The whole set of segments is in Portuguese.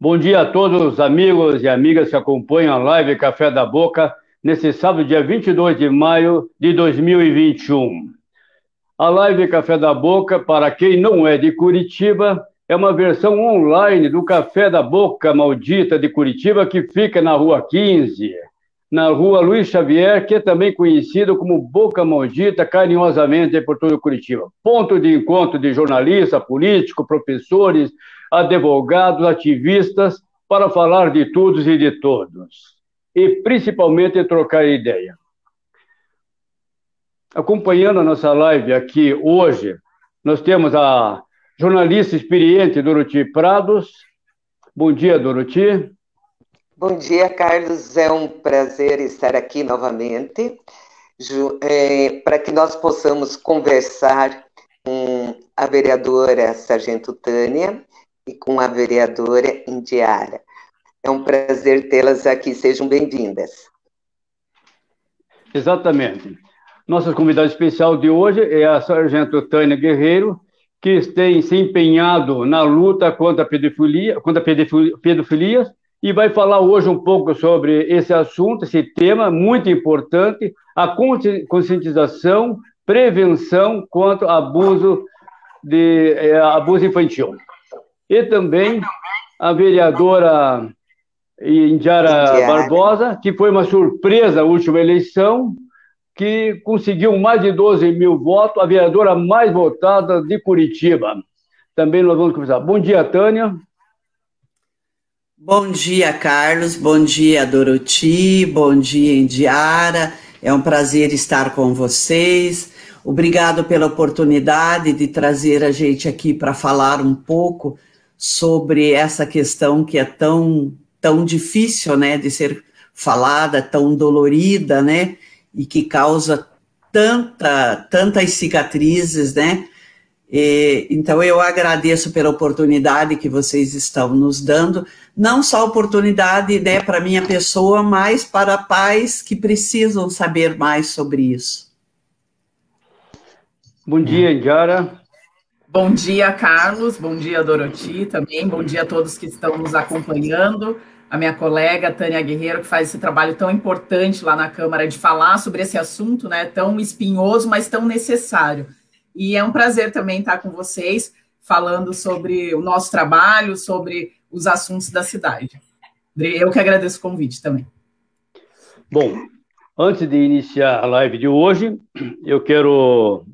Bom dia a todos os amigos e amigas que acompanham a live Café da Boca nesse sábado, dia 22 de maio de 2021. A live Café da Boca, para quem não é de Curitiba, é uma versão online do Café da Boca Maldita de Curitiba, que fica na Rua 15, na Rua Luiz Xavier, que é também conhecido como Boca Maldita, carinhosamente por todo Curitiba. Ponto de encontro de jornalistas, políticos, professores, advogados, ativistas, para falar de todos e de todos. E principalmente trocar ideia. Acompanhando a nossa live aqui hoje, nós temos a jornalista experiente Doroti Prados. Bom dia, Doroti. Bom dia, Carlos. É um prazer estar aqui novamente é, para que nós possamos conversar com a vereadora Sargento Tânia e com a vereadora Indiara. É um prazer tê-las aqui, sejam bem-vindas. Exatamente. Nossa convidada especial de hoje é a Sargento Tânia Guerreiro, que tem se empenhado na luta contra a pedofilia, contra a pedofilia e vai falar hoje um pouco sobre esse assunto, esse tema muito importante, a conscientização, prevenção contra abuso de é, abuso infantil e também a vereadora Indiara Barbosa, que foi uma surpresa a última eleição, que conseguiu mais de 12 mil votos, a vereadora mais votada de Curitiba. Também nós vamos conversar. Bom dia, Tânia. Bom dia, Carlos. Bom dia, Doroti. Bom dia, Indiara. É um prazer estar com vocês. Obrigado pela oportunidade de trazer a gente aqui para falar um pouco sobre essa questão que é tão, tão difícil, né, de ser falada, tão dolorida, né, e que causa tanta, tantas cicatrizes, né, e, então eu agradeço pela oportunidade que vocês estão nos dando, não só oportunidade, né, para minha pessoa, mas para pais que precisam saber mais sobre isso. Bom dia, Indiara. Bom dia, Carlos. Bom dia, Doroti também. Bom dia a todos que estão nos acompanhando. A minha colega Tânia Guerreiro, que faz esse trabalho tão importante lá na Câmara de falar sobre esse assunto, né? Tão espinhoso, mas tão necessário. E é um prazer também estar com vocês, falando sobre o nosso trabalho, sobre os assuntos da cidade. Eu que agradeço o convite também. Bom, antes de iniciar a live de hoje, eu quero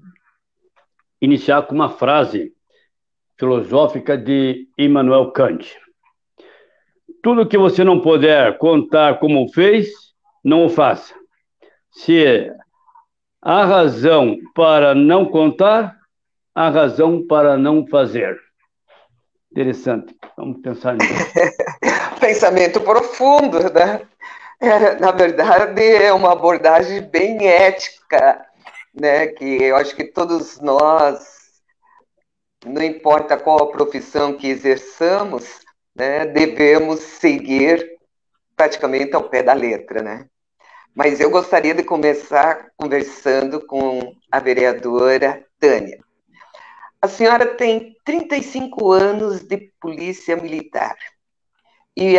iniciar com uma frase filosófica de Immanuel Kant. Tudo que você não puder contar como fez, não o faça. Se há razão para não contar, há razão para não fazer. Interessante. Vamos pensar nisso. Pensamento profundo, né? É, na verdade, é uma abordagem bem ética né? Que eu acho que todos nós, não importa qual a profissão que exerçamos, né, devemos seguir praticamente ao pé da letra, né? Mas eu gostaria de começar conversando com a vereadora Tânia. A senhora tem 35 anos de polícia militar. E,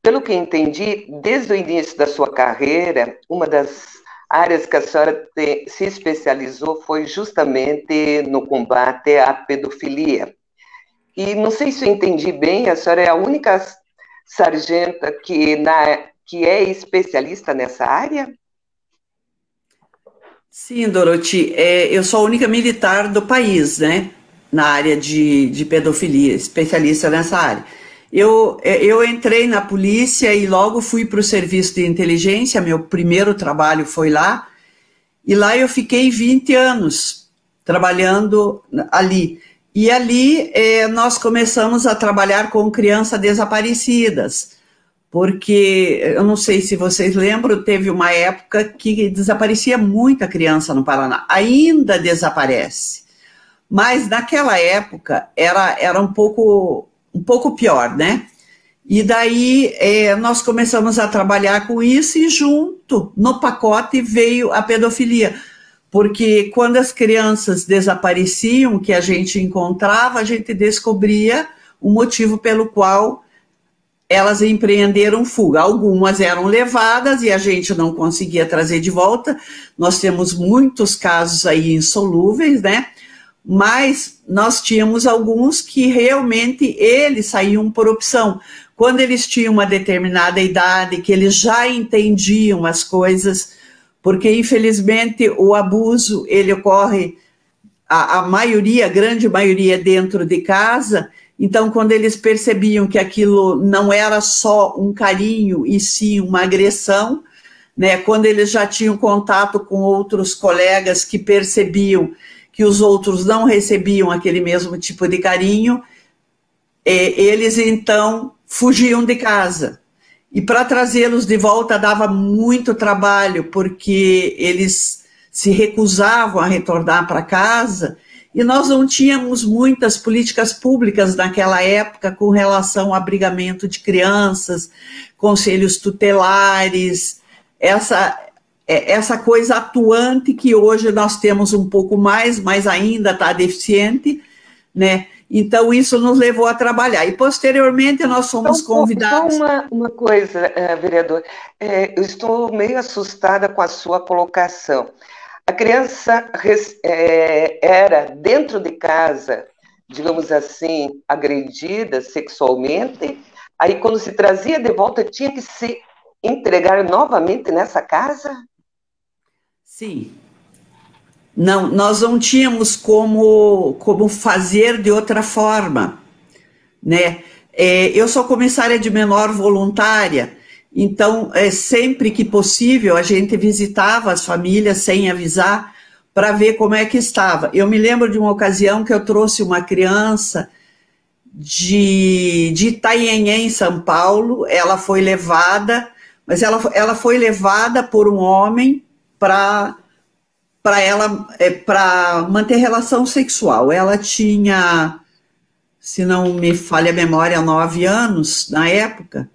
pelo que entendi, desde o início da sua carreira, uma das áreas que a senhora te, se especializou foi justamente no combate à pedofilia. E não sei se eu entendi bem, a senhora é a única sargenta que, na, que é especialista nessa área? Sim, Doroti, é, eu sou a única militar do país, né, na área de, de pedofilia, especialista nessa área. Eu, é, eu entrei na polícia e logo fui para o serviço de inteligência, meu primeiro trabalho foi lá, e lá eu fiquei 20 anos trabalhando ali. E ali eh, nós começamos a trabalhar com crianças desaparecidas, porque eu não sei se vocês lembram, teve uma época que desaparecia muita criança no Paraná, ainda desaparece. Mas naquela época era, era um pouco um pouco pior, né? E daí é, nós começamos a trabalhar com isso e junto no pacote veio a pedofilia. Porque quando as crianças desapareciam, que a gente encontrava, a gente descobria o motivo pelo qual elas empreenderam fuga. Algumas eram levadas e a gente não conseguia trazer de volta. Nós temos muitos casos aí insolúveis, né? Mas nós tínhamos alguns que realmente eles saíam por opção. Quando eles tinham uma determinada idade, que eles já entendiam as coisas, porque infelizmente o abuso ele ocorre a, a maioria, a grande maioria dentro de casa, então, quando eles percebiam que aquilo não era só um carinho e sim uma agressão, né, quando eles já tinham contato com outros colegas que percebiam que os outros não recebiam aquele mesmo tipo de carinho, é, eles então fugiam de casa. E para trazê-los de volta dava muito trabalho, porque eles se recusavam a retornar para casa e nós não tínhamos muitas políticas públicas naquela época com relação ao abrigamento de crianças, conselhos tutelares, essa, é, essa coisa atuante que hoje nós temos um pouco mais, mas ainda está deficiente, né? Então, isso nos levou a trabalhar. E, posteriormente, nós fomos então, convidados. Só uma, uma coisa, eh, vereador. É, eu estou meio assustada com a sua colocação. A criança é, era, dentro de casa, digamos assim, agredida sexualmente, aí quando se trazia de volta, tinha que se entregar novamente nessa casa? Sim. Não, nós não tínhamos como, como fazer de outra forma, né? É, eu sou comissária de menor voluntária, então, é, sempre que possível, a gente visitava as famílias sem avisar para ver como é que estava. Eu me lembro de uma ocasião que eu trouxe uma criança de, de Itanhanhém, em São Paulo. Ela foi levada, mas ela, ela foi levada por um homem para para ela é, para manter relação sexual. Ela tinha, se não me falha a memória, nove anos na época.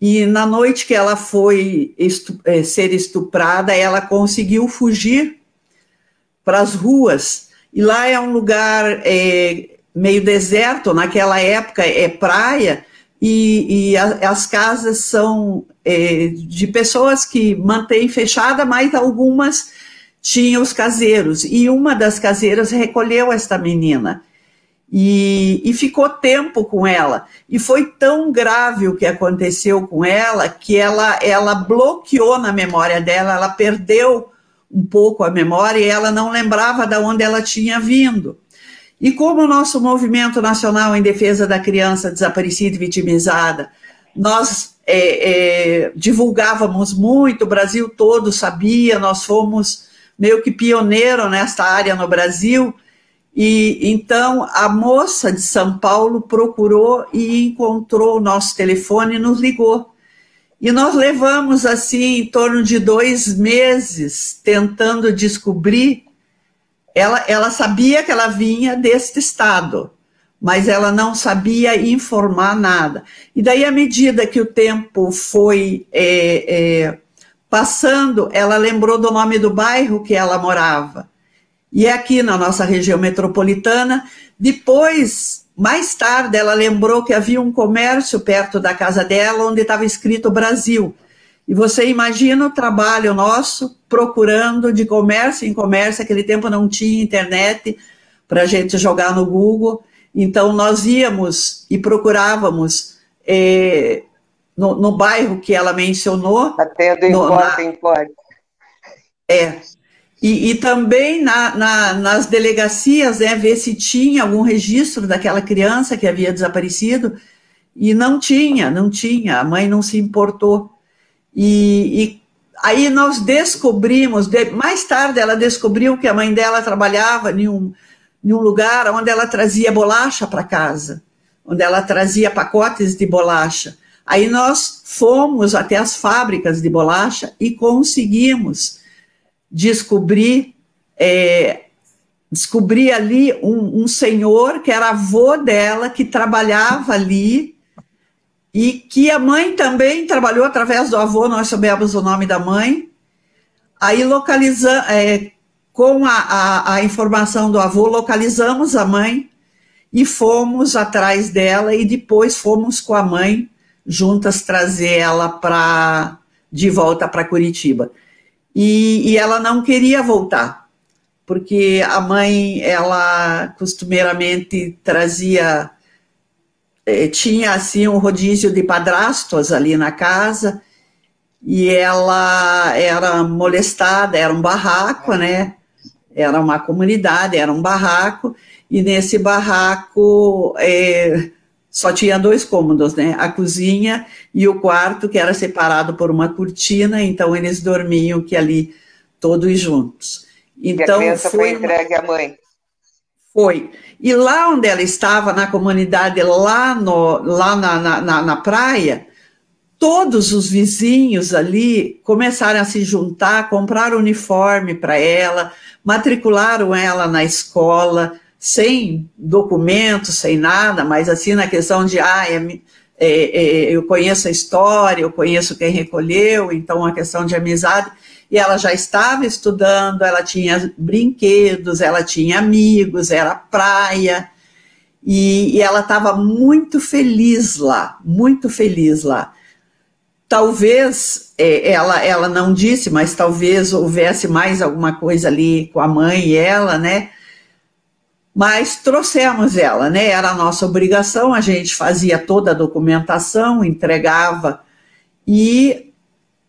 E na noite que ela foi estu é, ser estuprada, ela conseguiu fugir para as ruas. E lá é um lugar é, meio deserto, naquela época é praia, e, e a, as casas são é, de pessoas que mantêm fechada, mas algumas tinham os caseiros. E uma das caseiras recolheu esta menina e, e, ficou tempo com ela. E foi tão grave o que aconteceu com ela que ela, ela bloqueou na memória dela, ela perdeu um pouco a memória e ela não lembrava de onde ela tinha vindo. E como o nosso movimento nacional em defesa da criança desaparecida e vitimizada, nós é, é, divulgávamos muito, o Brasil todo sabia, nós fomos meio que pioneiro nesta área no Brasil, e então a moça de São Paulo procurou e encontrou o nosso telefone e nos ligou. E nós levamos assim em torno de dois meses tentando descobrir. Ela, ela sabia que ela vinha deste estado, mas ela não sabia informar nada. E daí, à medida que o tempo foi é, é, passando, ela lembrou do nome do bairro que ela morava e é aqui na nossa região metropolitana. Depois, mais tarde, ela lembrou que havia um comércio perto da casa dela onde estava escrito Brasil. E você imagina o trabalho nosso procurando de comércio em comércio, aquele tempo não tinha internet para a gente jogar no Google. Então, nós íamos e procurávamos é, no, no, bairro que ela mencionou. Em porta em porta. É, e, e também na, na, nas delegacias, né, ver se tinha algum registro daquela criança que havia desaparecido, e não tinha, não tinha, a mãe não se importou. E, e aí nós descobrimos, mais tarde ela descobriu que a mãe dela trabalhava em um, em um lugar onde ela trazia bolacha para casa, onde ela trazia pacotes de bolacha. Aí nós fomos até as fábricas de bolacha e conseguimos descobri, é, descobri ali um, um senhor que era avô dela, que trabalhava ali, e que a mãe também trabalhou através do avô, nós soubemos o nome da mãe. Aí localizamos, é, com a, a, a, informação do avô, localizamos a mãe e fomos atrás dela e depois fomos com a mãe juntas trazer ela para de volta para Curitiba. E, e, ela não queria voltar, porque a mãe, ela costumeiramente trazia, eh, tinha assim um rodízio de padrastos ali na casa, e ela era molestada, era um barraco, né? Era uma comunidade, era um barraco, e nesse barraco é, só tinha dois cômodos, né? A cozinha e o quarto, que era separado por uma cortina, então eles dormiam que ali todos juntos. Então, e a então, criança foi, foi entregue à mãe. Foi. E lá onde ela estava, na comunidade, lá, no, lá na, na, na praia, todos os vizinhos ali começaram a se juntar, compraram uniforme para ela, matricularam ela na escola, sem documento, sem nada, mas assim na questão de, ah, é, é, é, eu conheço a história, eu conheço quem recolheu, então uma questão de amizade. E ela já estava estudando, ela tinha brinquedos, ela tinha amigos, era praia, e, e ela estava muito feliz lá, muito feliz lá talvez é, ela, ela não disse, mas talvez houvesse mais alguma coisa ali com a mãe e ela, né? Mas trouxemos ela, né? Era a nossa obrigação, a gente fazia toda a documentação, entregava e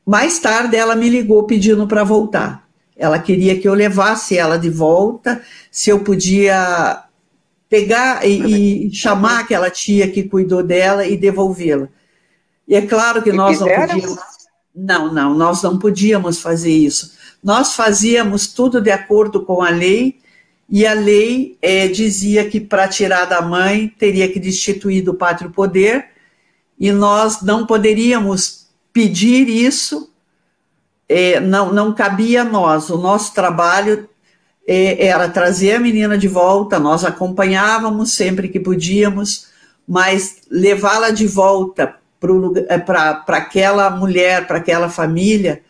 mais tarde ela me ligou pedindo para voltar. Ela queria que eu levasse ela de volta, se eu podia pegar e, e chamar aquela tia que cuidou dela e devolvê-la. E é claro que e nós fizeram? não podíamos. Não, não, nós não podíamos fazer isso. Nós fazíamos tudo de acordo com a lei, e a lei é, dizia que para tirar da mãe teria que destituir do pátrio poder, e nós não poderíamos pedir isso, é, não, não cabia a nós. O nosso trabalho é, era trazer a menina de volta, nós acompanhávamos sempre que podíamos, mas levá-la de volta para é, aquela mulher, para aquela família,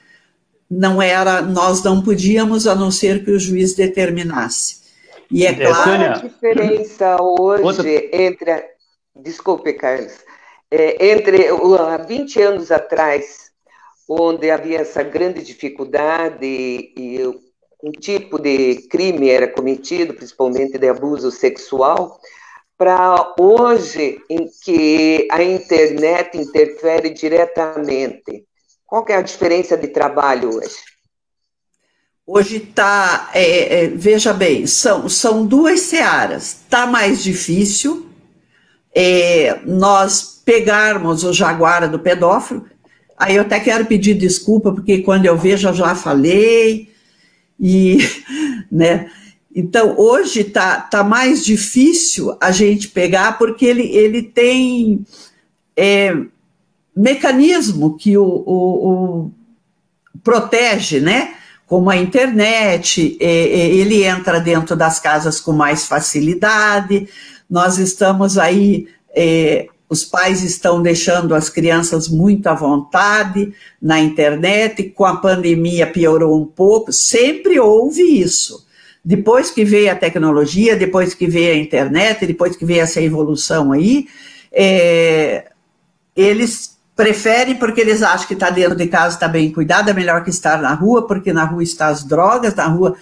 não era, nós não podíamos a não ser que o juiz determinasse. E é, é claro. a diferença hoje Outra... entre. Desculpe, Carlos. É, entre há 20 anos atrás, onde havia essa grande dificuldade e, e um tipo de crime era cometido, principalmente de abuso sexual, para hoje em que a internet interfere diretamente? Qual é a diferença de trabalho hoje? Hoje está, é, é, veja bem, são, são duas searas. Está mais difícil é, nós pegarmos o jaguara do pedófilo. Aí eu até quero pedir desculpa, porque quando eu vejo eu já falei, e, né, então, hoje está tá mais difícil a gente pegar, porque ele, ele tem é, mecanismo que o, o, o, protege, né? Como a internet, é, é, ele entra dentro das casas com mais facilidade. Nós estamos aí, é, os pais estão deixando as crianças muito à vontade na internet, com a pandemia piorou um pouco, sempre houve isso. Depois que veio a tecnologia, depois que veio a internet, depois que veio essa evolução aí, eles preferem porque eles acham que está dentro de casa está bem cuidado, é melhor que estar na rua, porque na rua está as drogas, na rua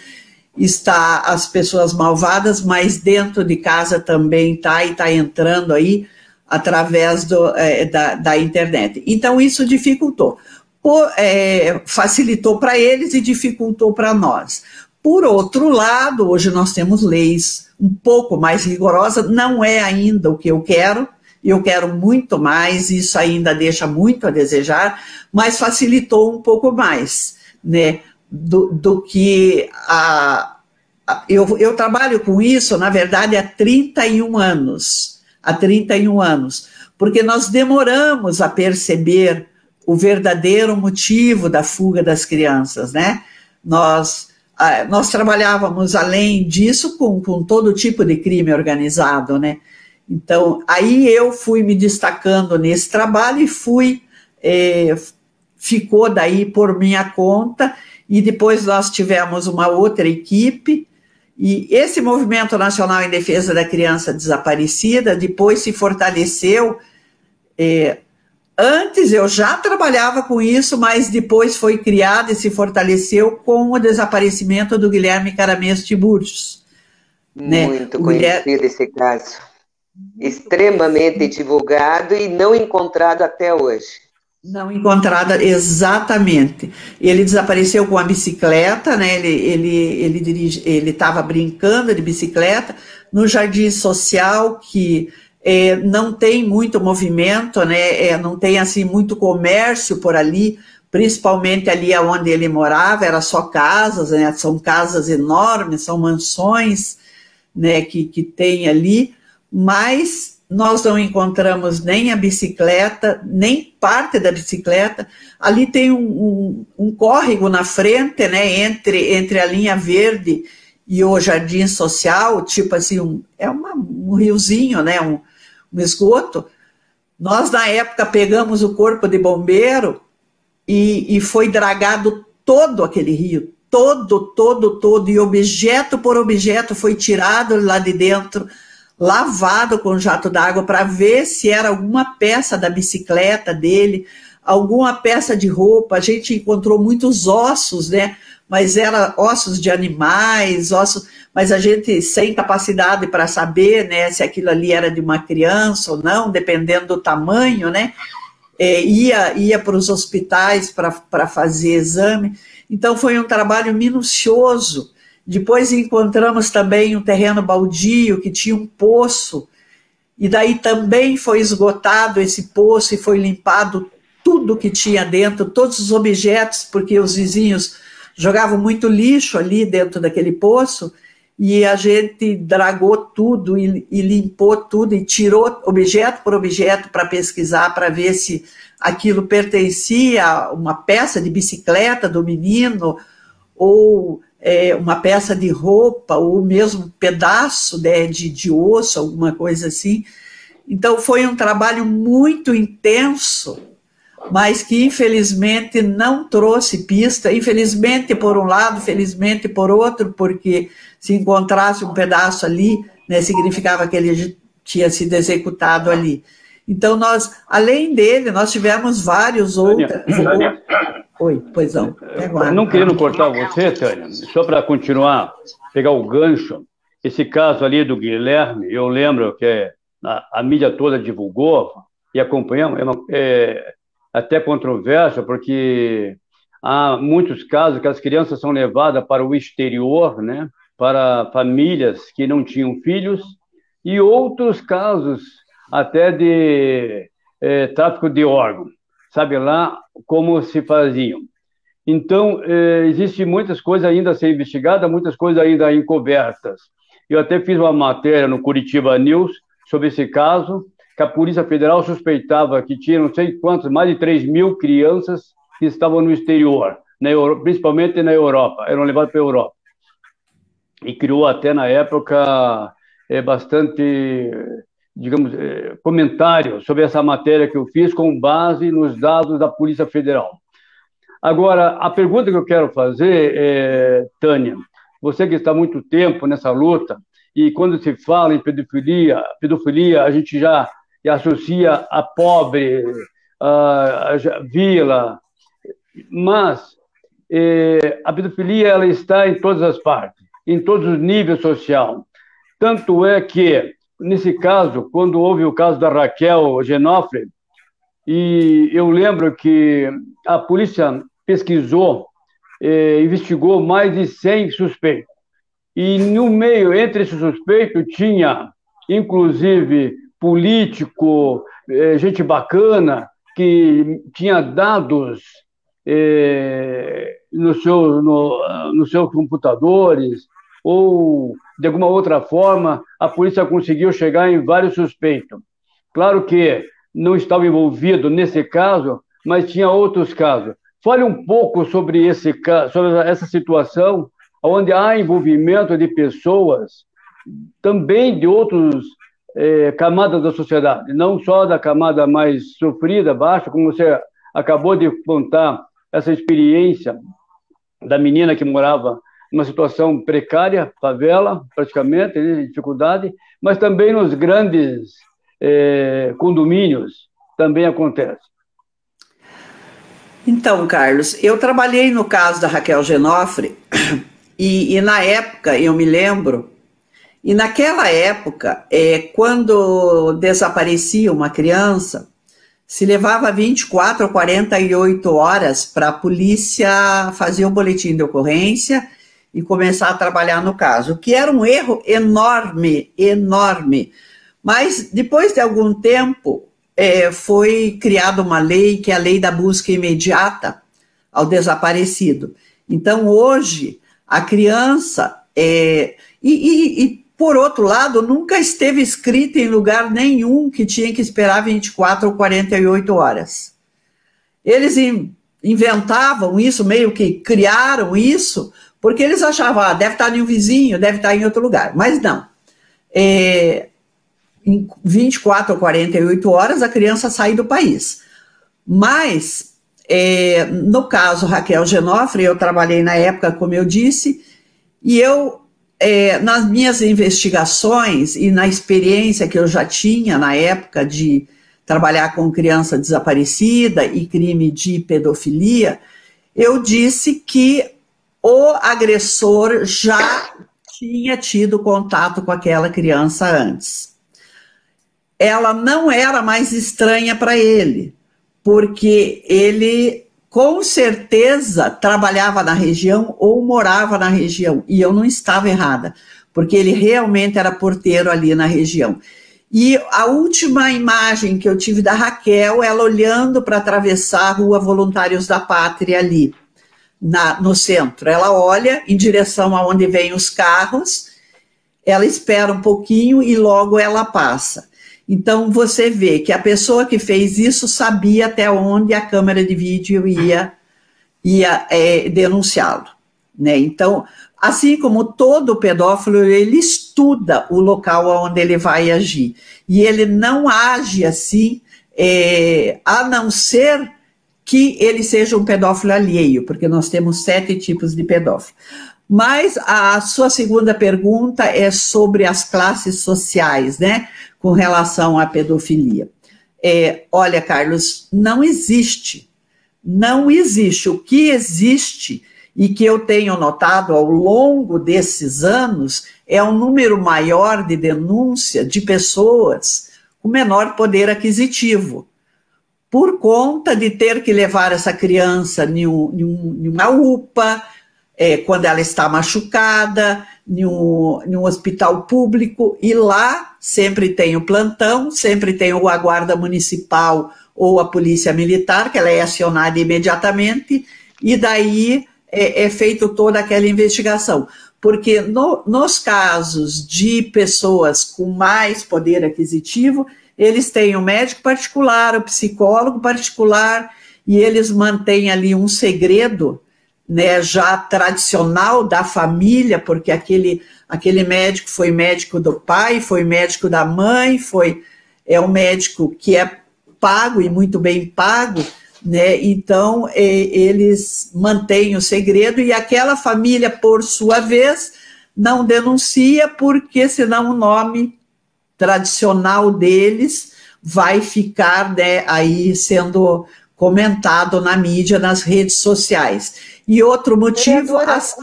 está as pessoas malvadas, mas dentro de casa também está e está entrando aí através do, é, da, da, internet. Então, isso dificultou. Por, é, facilitou para eles e dificultou para nós. Por outro lado, hoje nós temos leis um pouco mais rigorosas, não é ainda o que eu quero, eu quero muito mais, isso ainda deixa muito a desejar, mas facilitou um pouco mais, né, do, do que a, a eu, eu trabalho com isso, na verdade, há 31 anos, há 31 anos, porque nós demoramos a perceber o verdadeiro motivo da fuga das crianças, né, nós nós trabalhávamos além disso com, com todo tipo de crime organizado, né? Então, aí eu fui me destacando nesse trabalho e fui, é, ficou daí por minha conta, e depois nós tivemos uma outra equipe, E esse movimento nacional em defesa da criança desaparecida depois se fortaleceu. É, antes eu já trabalhava com isso, mas depois foi criado e se fortaleceu com o desaparecimento do Guilherme Caramês Tiburcios. Né? Muito conhecido Guilherme... esse caso. Extremamente divulgado e não encontrado até hoje. Não encontrada exatamente. Ele desapareceu com a bicicleta, né? Ele ele ele dirige, ele estava brincando de bicicleta no jardim social que é, não tem muito movimento, né? É, não tem assim muito comércio por ali, principalmente ali onde ele morava, era só casas, né? São casas enormes, são mansões, né? Que que tem ali, mas nós não encontramos nem a bicicleta, nem parte da bicicleta. Ali tem um, um, um, córrego na frente, né, entre, entre a linha verde e o jardim social, tipo assim, um, é uma, um riozinho, né, um, um esgoto. Nós, na época, pegamos o corpo de bombeiro e, e foi dragado todo aquele rio, todo, todo, todo, e objeto por objeto foi tirado lá de dentro lavado com jato d'água para ver se era alguma peça da bicicleta dele, alguma peça de roupa. A gente encontrou muitos ossos, né? Mas era ossos de animais, ossos, mas a gente sem capacidade para saber, né, se aquilo ali era de uma criança ou não, dependendo do tamanho, né? É, ia ia para os hospitais para fazer exame. Então foi um trabalho minucioso depois encontramos também um terreno baldio que tinha um poço, e daí também foi esgotado esse poço e foi limpado tudo que tinha dentro, todos os objetos, porque os vizinhos jogavam muito lixo ali dentro daquele poço, e a gente dragou tudo e, e limpou tudo e tirou objeto por objeto para pesquisar, para ver se aquilo pertencia a uma peça de bicicleta do menino ou é, uma peça de roupa ou mesmo pedaço né, de, de osso, alguma coisa assim. Então foi um trabalho muito intenso, mas que infelizmente não trouxe pista. Infelizmente por um lado, felizmente por outro, porque se encontrasse um pedaço ali, né, significava que ele tinha sido executado ali. Então nós, além dele, nós tivemos vários outros. Oi, pois não. Não querendo cortar você, Tânia, só para continuar, pegar o gancho, esse caso ali do Guilherme, eu lembro que a, a mídia toda divulgou e acompanhamos, é, uma, é até controverso, porque há muitos casos que as crianças são levadas para o exterior, né, para famílias que não tinham filhos, e outros casos até de é, tráfico de órgãos sabe lá como se faziam. Então, eh, existe muitas coisas ainda a ser investigadas, muitas coisas ainda encobertas. Eu até fiz uma matéria no Curitiba News sobre esse caso, que a Polícia Federal suspeitava que tinha não sei quantos, mais de 3 mil crianças que estavam no exterior, na Euro, principalmente na Europa, eram levadas para a Europa. E criou até na época é, bastante digamos, eh, comentário sobre essa matéria que eu fiz com base nos dados da Polícia Federal. Agora, a pergunta que eu quero fazer é, Tânia, você que está há muito tempo nessa luta, e quando se fala em pedofilia, pedofilia a gente já associa a pobre, a, a vila, mas é, a pedofilia ela está em todas as partes, em todos os níveis social. Tanto é que nesse caso, quando houve o caso da Raquel Genofre, e eu lembro que a polícia pesquisou, eh, investigou mais de 100 suspeitos. E no meio, entre esses suspeitos, tinha, inclusive, político, eh, gente bacana, que tinha dados eh, no seu, no, nos seus computadores, ou de alguma outra forma, a polícia conseguiu chegar em vários suspeitos. Claro que não estava envolvido nesse caso, mas tinha outros casos. Fale um pouco sobre, esse, sobre essa situação, onde há envolvimento de pessoas, também de outras é, camadas da sociedade, não só da camada mais sofrida, baixa, como você acabou de contar essa experiência da menina que morava uma situação precária, favela, praticamente, né, dificuldade, mas também nos grandes é, condomínios também acontece. Então, Carlos, eu trabalhei no caso da Raquel Genofre e, e na época, eu me lembro, e naquela época, é, quando desaparecia uma criança, se levava 24 ou 48 horas para a polícia fazer o boletim de ocorrência e começar a trabalhar no caso, o que era um erro enorme, enorme. Mas depois de algum tempo, é, foi criada uma lei, que é a lei da busca imediata ao desaparecido. Então, hoje, a criança. É, e, e, e, por outro lado, nunca esteve escrito em lugar nenhum que tinha que esperar 24 ou 48 horas. Eles inventavam isso, meio que criaram isso, porque eles achavam, ah, deve estar em um vizinho, deve estar em outro lugar. Mas não. É, em 24 ou 48 horas a criança sai do país. Mas, é, no caso Raquel Genofre, eu trabalhei na época, como eu disse, e eu, é, nas minhas investigações e na experiência que eu já tinha na época de trabalhar com criança desaparecida e crime de pedofilia, eu disse que o agressor já tinha tido contato com aquela criança antes. Ela não era mais estranha para ele, porque ele com certeza trabalhava na região ou morava na região, e eu não estava errada, porque ele realmente era porteiro ali na região. E a última imagem que eu tive da Raquel, ela olhando para atravessar a rua Voluntários da Pátria ali, na, no centro. Ela olha em direção aonde vêm os carros, ela espera um pouquinho e logo ela passa. Então você vê que a pessoa que fez isso sabia até onde a câmera de vídeo ia, ia é, denunciá-lo. Né? Então, assim como todo pedófilo, ele estuda o local onde ele vai agir. E ele não age assim, é, a não ser que ele seja um pedófilo alheio, porque nós temos sete tipos de pedófilo. Mas a sua segunda pergunta é sobre as classes sociais, né? Com relação à pedofilia. É, olha, Carlos, não existe. Não existe. O que existe e que eu tenho notado ao longo desses anos é um número maior de denúncia de pessoas com menor poder aquisitivo, por conta de ter que levar essa criança em, um, uma UPA, é, quando ela está machucada, em um, em um, hospital público, e lá sempre tem o plantão, sempre tem ou a guarda municipal ou a polícia militar, que ela é acionada imediatamente, e daí é, é feito toda aquela investigação. Porque no, nos casos de pessoas com mais poder aquisitivo, eles têm o médico particular, o psicólogo particular, e eles mantêm ali um segredo né, já tradicional da família, porque aquele, aquele médico foi médico do pai, foi médico da mãe, foi é um médico que é pago e muito bem pago, né? Então é, eles mantêm o segredo e aquela família, por sua vez, não denuncia porque senão o nome tradicional deles vai ficar né, aí sendo comentado na mídia, nas redes sociais. E outro motivo. As...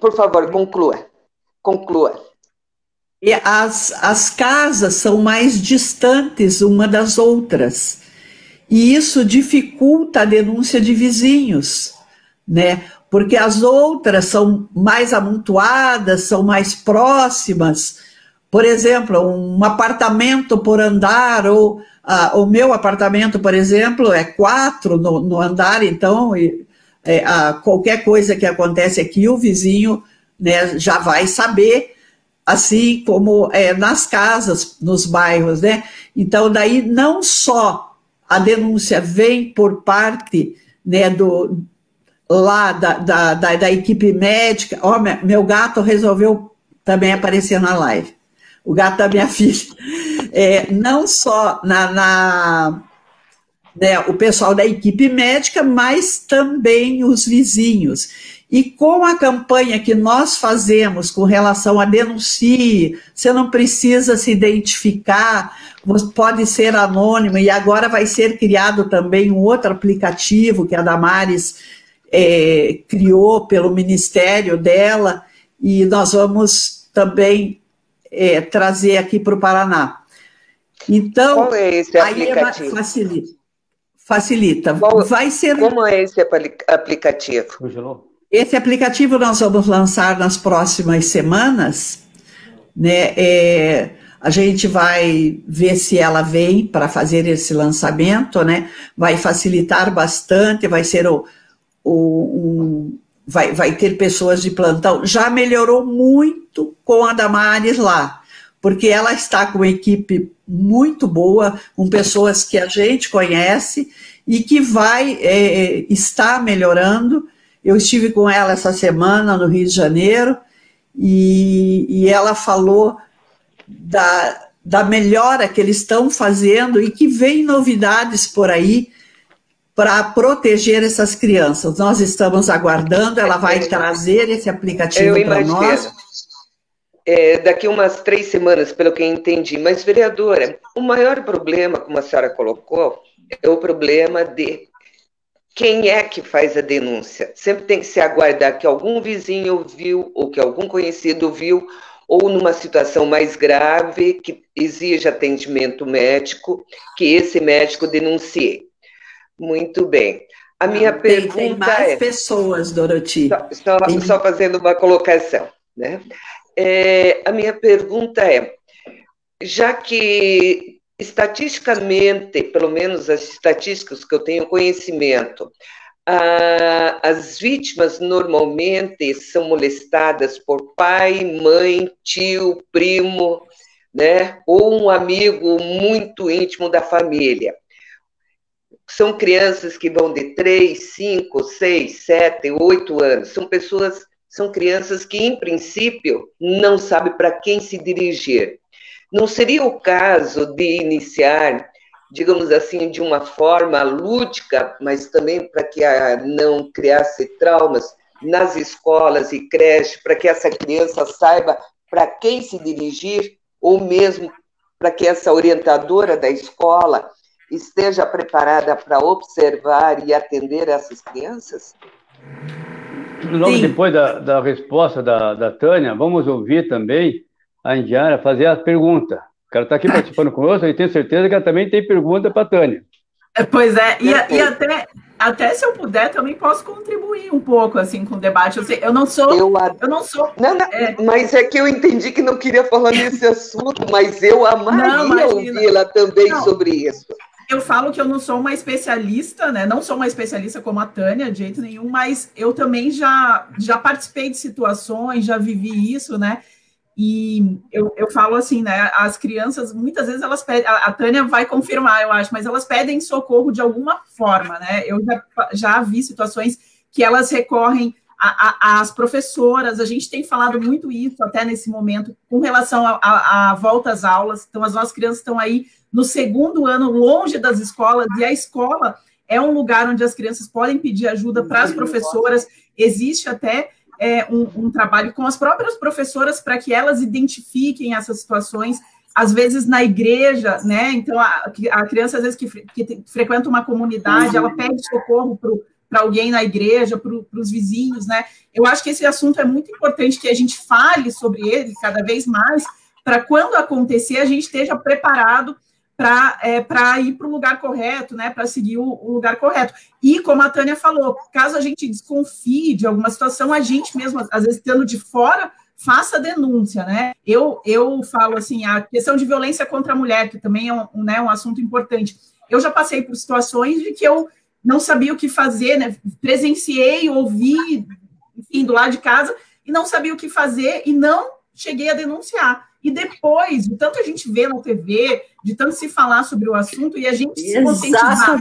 Por favor, conclua. Conclua. E as, as casas são mais distantes uma das outras. E isso dificulta a denúncia de vizinhos, né? Porque as outras são mais amontoadas, são mais próximas. Por exemplo, um apartamento por andar, ou ah, o meu apartamento, por exemplo, é quatro no, no andar, então é, a, qualquer coisa que acontece aqui, o vizinho né, já vai saber, assim como é, nas casas, nos bairros, né? Então, daí não só a denúncia vem por parte né, do, lá da, da, da, da equipe médica, ó, oh, meu gato resolveu também aparecer na live, o gato da minha filha, é, não só na, na né, o pessoal da equipe médica, mas também os vizinhos. E com a campanha que nós fazemos com relação a denuncie, você não precisa se identificar, pode ser anônimo, e agora vai ser criado também um outro aplicativo que a Damares é, criou pelo ministério dela, e nós vamos também é, trazer aqui para o Paraná. Então, Qual é esse aplicativo? aí é facilita. Facilita. Qual, vai ser. Como é esse aplicativo? Esse aplicativo nós vamos lançar nas próximas semanas, né? É, a gente vai ver se ela vem para fazer esse lançamento, né? Vai facilitar bastante, vai ser o, o um, vai, vai ter pessoas de plantão. Já melhorou muito com a Damares lá, porque ela está com uma equipe muito boa, com pessoas que a gente conhece e que vai é, estar melhorando eu estive com ela essa semana no Rio de Janeiro e, e ela falou da, da melhora que eles estão fazendo e que vem novidades por aí para proteger essas crianças. Nós estamos aguardando, ela vai trazer esse aplicativo para nós. É, daqui umas três semanas, pelo que eu entendi. Mas, vereadora, o maior problema, como a senhora colocou, é o problema de quem é que faz a denúncia? Sempre tem que se aguardar que algum vizinho viu ou que algum conhecido viu ou numa situação mais grave que exige atendimento médico, que esse médico denuncie. Muito bem. A minha tem, pergunta tem mais é, pessoas, Doroti. Só, só, só fazendo uma colocação, né? É, a minha pergunta é, já que estatisticamente, pelo menos as estatísticas que eu tenho conhecimento, as vítimas normalmente são molestadas por pai, mãe, tio, primo, né, ou um amigo muito íntimo da família. São crianças que vão de 3, 5, 6, 7, 8 anos. São pessoas, são crianças que, em princípio, não sabem para quem se dirigir. Não seria o caso de iniciar, digamos assim, de uma forma lúdica, mas também para que não criasse traumas nas escolas e creches, para que essa criança saiba para quem se dirigir, ou mesmo para que essa orientadora da escola esteja preparada para observar e atender essas crianças? Logo Sim. depois da, da resposta da, da Tânia, vamos ouvir também a Indiana fazer a pergunta. O cara está aqui participando conosco e tenho certeza que ela também tem pergunta para a Tânia. É, pois é, e, e, até, até se eu puder, também posso contribuir um pouco assim com o debate. Eu, sei, eu não sou. Eu, eu não sou. Não, não, é... Mas é que eu entendi que não queria falar nesse assunto, mas eu amaria ouvi-la também não, sobre isso. Eu falo que eu não sou uma especialista, né? Não sou uma especialista como a Tânia, de jeito nenhum, mas eu também já, já participei de situações, já vivi isso, né? E eu, eu falo assim, né? As crianças, muitas vezes, elas pedem, a, a Tânia vai confirmar, eu acho, mas elas pedem socorro de alguma forma, né? Eu já, já vi situações que elas recorrem às professoras, a gente tem falado muito isso até nesse momento, com relação à volta às aulas. Então, as nossas crianças estão aí no segundo ano, longe das escolas, e a escola é um lugar onde as crianças podem pedir ajuda para as professoras. Existe até é, um, um trabalho com as próprias professoras para que elas identifiquem essas situações às vezes na igreja, né? Então a, a criança às vezes que, que frequenta uma comunidade, ela pede socorro para alguém na igreja, para os vizinhos, né? Eu acho que esse assunto é muito importante que a gente fale sobre ele cada vez mais, para quando acontecer a gente esteja preparado para é, ir para o lugar correto, né? Para seguir o, o, lugar correto. E como a Tânia falou, caso a gente desconfie de alguma situação, a gente mesmo, às vezes, estando de fora, faça denúncia, né? Eu, eu falo assim, a questão de violência contra a mulher, que também é um, né, um assunto importante. Eu já passei por situações de que eu não sabia o que fazer, né? Presenciei, ouvi, enfim, do lado de casa, e não sabia o que fazer e não cheguei a denunciar. E depois, de tanto a gente vê na TV, de tanto se falar sobre o assunto, e a gente se conscientizar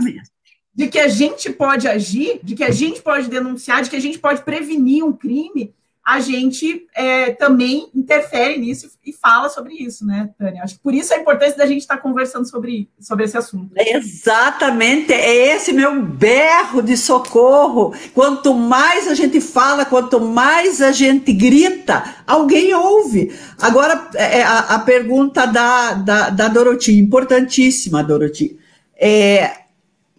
de que a gente pode agir, de que a gente pode denunciar, de que a gente pode prevenir um crime, a gente é, também interfere nisso e fala sobre isso, né, Tânia? Acho que por isso a importância da gente estar conversando sobre, sobre esse assunto. Exatamente, é esse meu berro de socorro. Quanto mais a gente fala, quanto mais a gente grita, alguém ouve. Agora, é, é, a, a pergunta da, da, da Doroti, importantíssima, Doroti. É,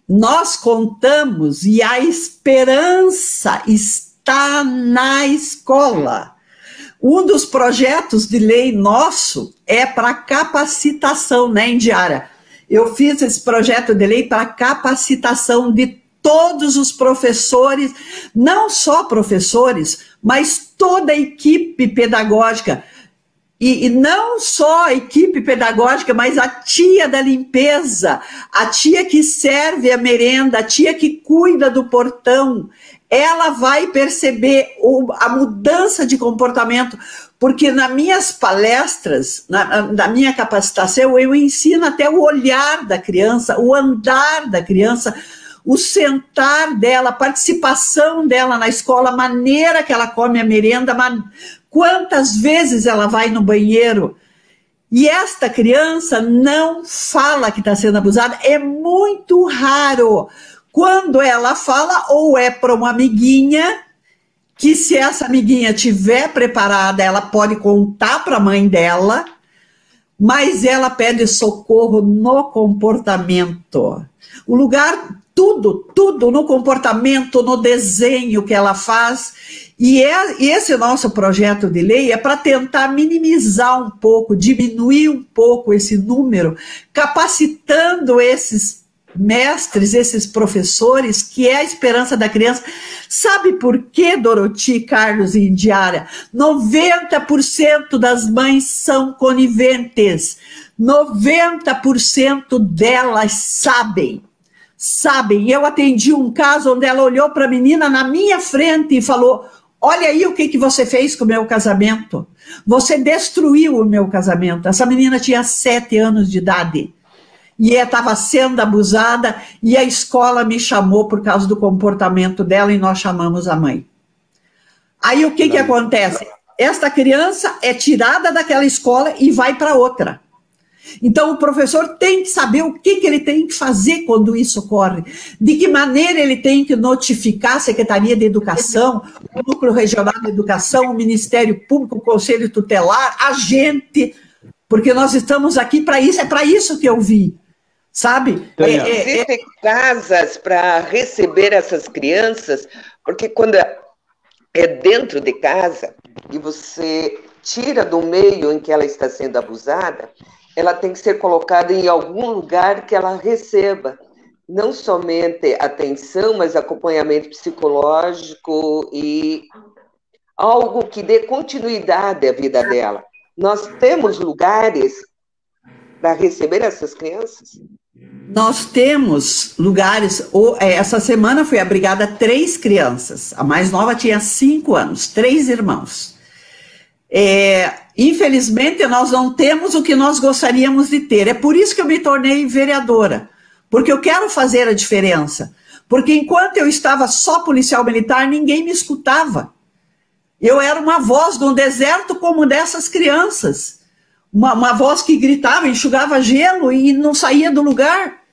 nós contamos e a esperança está está na escola. Um dos projetos de lei nosso é para capacitação, né, Indiara? Eu fiz esse projeto de lei para capacitação de todos os professores, não só professores, mas toda a equipe pedagógica. E, e, não só a equipe pedagógica, mas a tia da limpeza, a tia que serve a merenda, a tia que cuida do portão, ela vai perceber o, a mudança de comportamento, porque nas minhas palestras, na, na, minha capacitação, eu ensino até o olhar da criança, o andar da criança, o sentar dela, a participação dela na escola, a maneira que ela come a merenda, quantas vezes ela vai no banheiro. E esta criança não fala que está sendo abusada, é muito raro. Quando ela fala, ou é para uma amiguinha, que se essa amiguinha tiver preparada, ela pode contar para a mãe dela, mas ela pede socorro no comportamento. O lugar, tudo, tudo no comportamento, no desenho que ela faz. E, é, esse nosso projeto de lei é para tentar minimizar um pouco, diminuir um pouco esse número, capacitando esses mestres, esses professores, que é a esperança da criança. Sabe por que, Doroti, Carlos e Indiara? 90% das mães são coniventes. 90% delas sabem. Sabem. Eu atendi um caso onde ela olhou para a menina na minha frente e falou: Olha aí o que, que você fez com o meu casamento. Você destruiu o meu casamento. Essa menina tinha sete anos de idade e estava sendo abusada e a escola me chamou por causa do comportamento dela e nós chamamos a mãe. Aí o que, que acontece? Esta criança é tirada daquela escola e vai para outra. Então o professor tem que saber o que, que ele tem que fazer quando isso ocorre, de que maneira ele tem que notificar a Secretaria de Educação, o Núcleo Regional de Educação, o Ministério Público, o Conselho Tutelar, a gente, porque nós estamos aqui para isso, é para isso que eu vi sabe? É, é, é, Existem casas para receber essas crianças, porque quando é dentro de casa e você tira do meio em que ela está sendo abusada, ela tem que ser colocada em algum lugar que ela receba não somente atenção, mas acompanhamento psicológico e algo que dê continuidade à vida dela. Nós temos lugares para receber essas crianças? Nós temos lugares. É, essa semana foi abrigada três crianças. A mais nova tinha cinco anos, três irmãos. É, infelizmente, nós não temos o que nós gostaríamos de ter. É por isso que eu me tornei vereadora, porque eu quero fazer a diferença. Porque enquanto eu estava só policial militar, ninguém me escutava. Eu era uma voz de um deserto como dessas crianças uma, uma voz que gritava, enxugava gelo e não saía do lugar.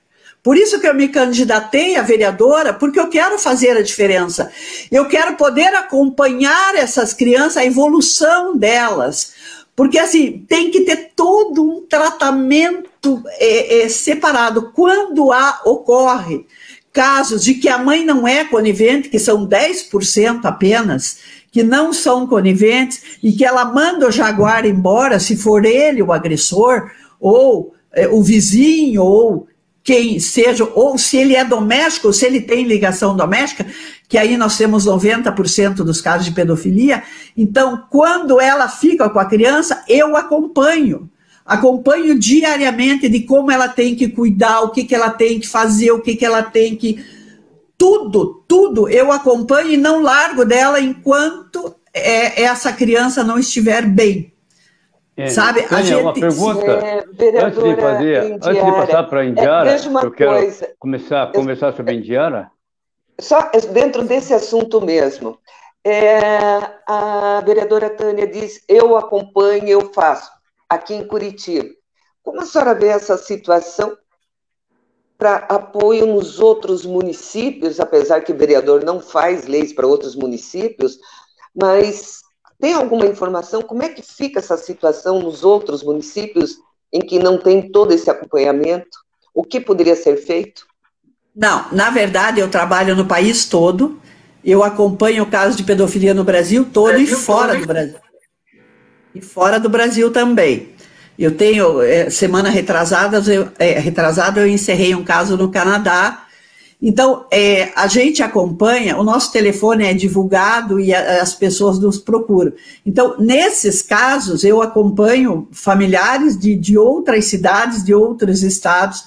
Por isso que eu me candidatei a vereadora, porque eu quero fazer a diferença. Eu quero poder acompanhar essas crianças, a evolução delas. Porque, assim, tem que ter todo um tratamento é, é, separado. Quando há, ocorre casos de que a mãe não é conivente, que são 10% apenas, que não são coniventes e que ela manda o jaguar embora, se for ele o agressor, ou é, o vizinho, ou quem seja, ou se ele é doméstico, ou se ele tem ligação doméstica, que aí nós temos 90% dos casos de pedofilia. Então, quando ela fica com a criança, eu acompanho. Acompanho diariamente de como ela tem que cuidar, o que, que ela tem que fazer, o que, que ela tem que tudo, tudo eu acompanho e não largo dela enquanto é, essa criança não estiver bem. É, Sabe? Tânia, a gente... uma pergunta, é, antes de fazer, Indiara, antes de passar para a Indiara, é, eu quero coisa, começar a conversar sobre a Indiara. Só dentro desse assunto mesmo, é, a vereadora Tânia diz: eu acompanho, eu faço, aqui em Curitiba. Como a senhora vê essa situação para apoio nos outros municípios, apesar que o vereador não faz leis para outros municípios, mas tem alguma informação? Como é que fica essa situação nos outros municípios em que não tem todo esse acompanhamento? O que poderia ser feito? Não, na verdade, eu trabalho no país todo, eu acompanho o caso de pedofilia no Brasil todo Brasil e fora todo. do Brasil. E fora do Brasil também. Eu tenho, é, semana retrasada eu, é, retrasada, eu encerrei um caso no Canadá. Então, é, a gente acompanha, o nosso telefone é divulgado e a, as pessoas nos procuram. Então, nesses casos, eu acompanho familiares de, de outras cidades, de outros estados,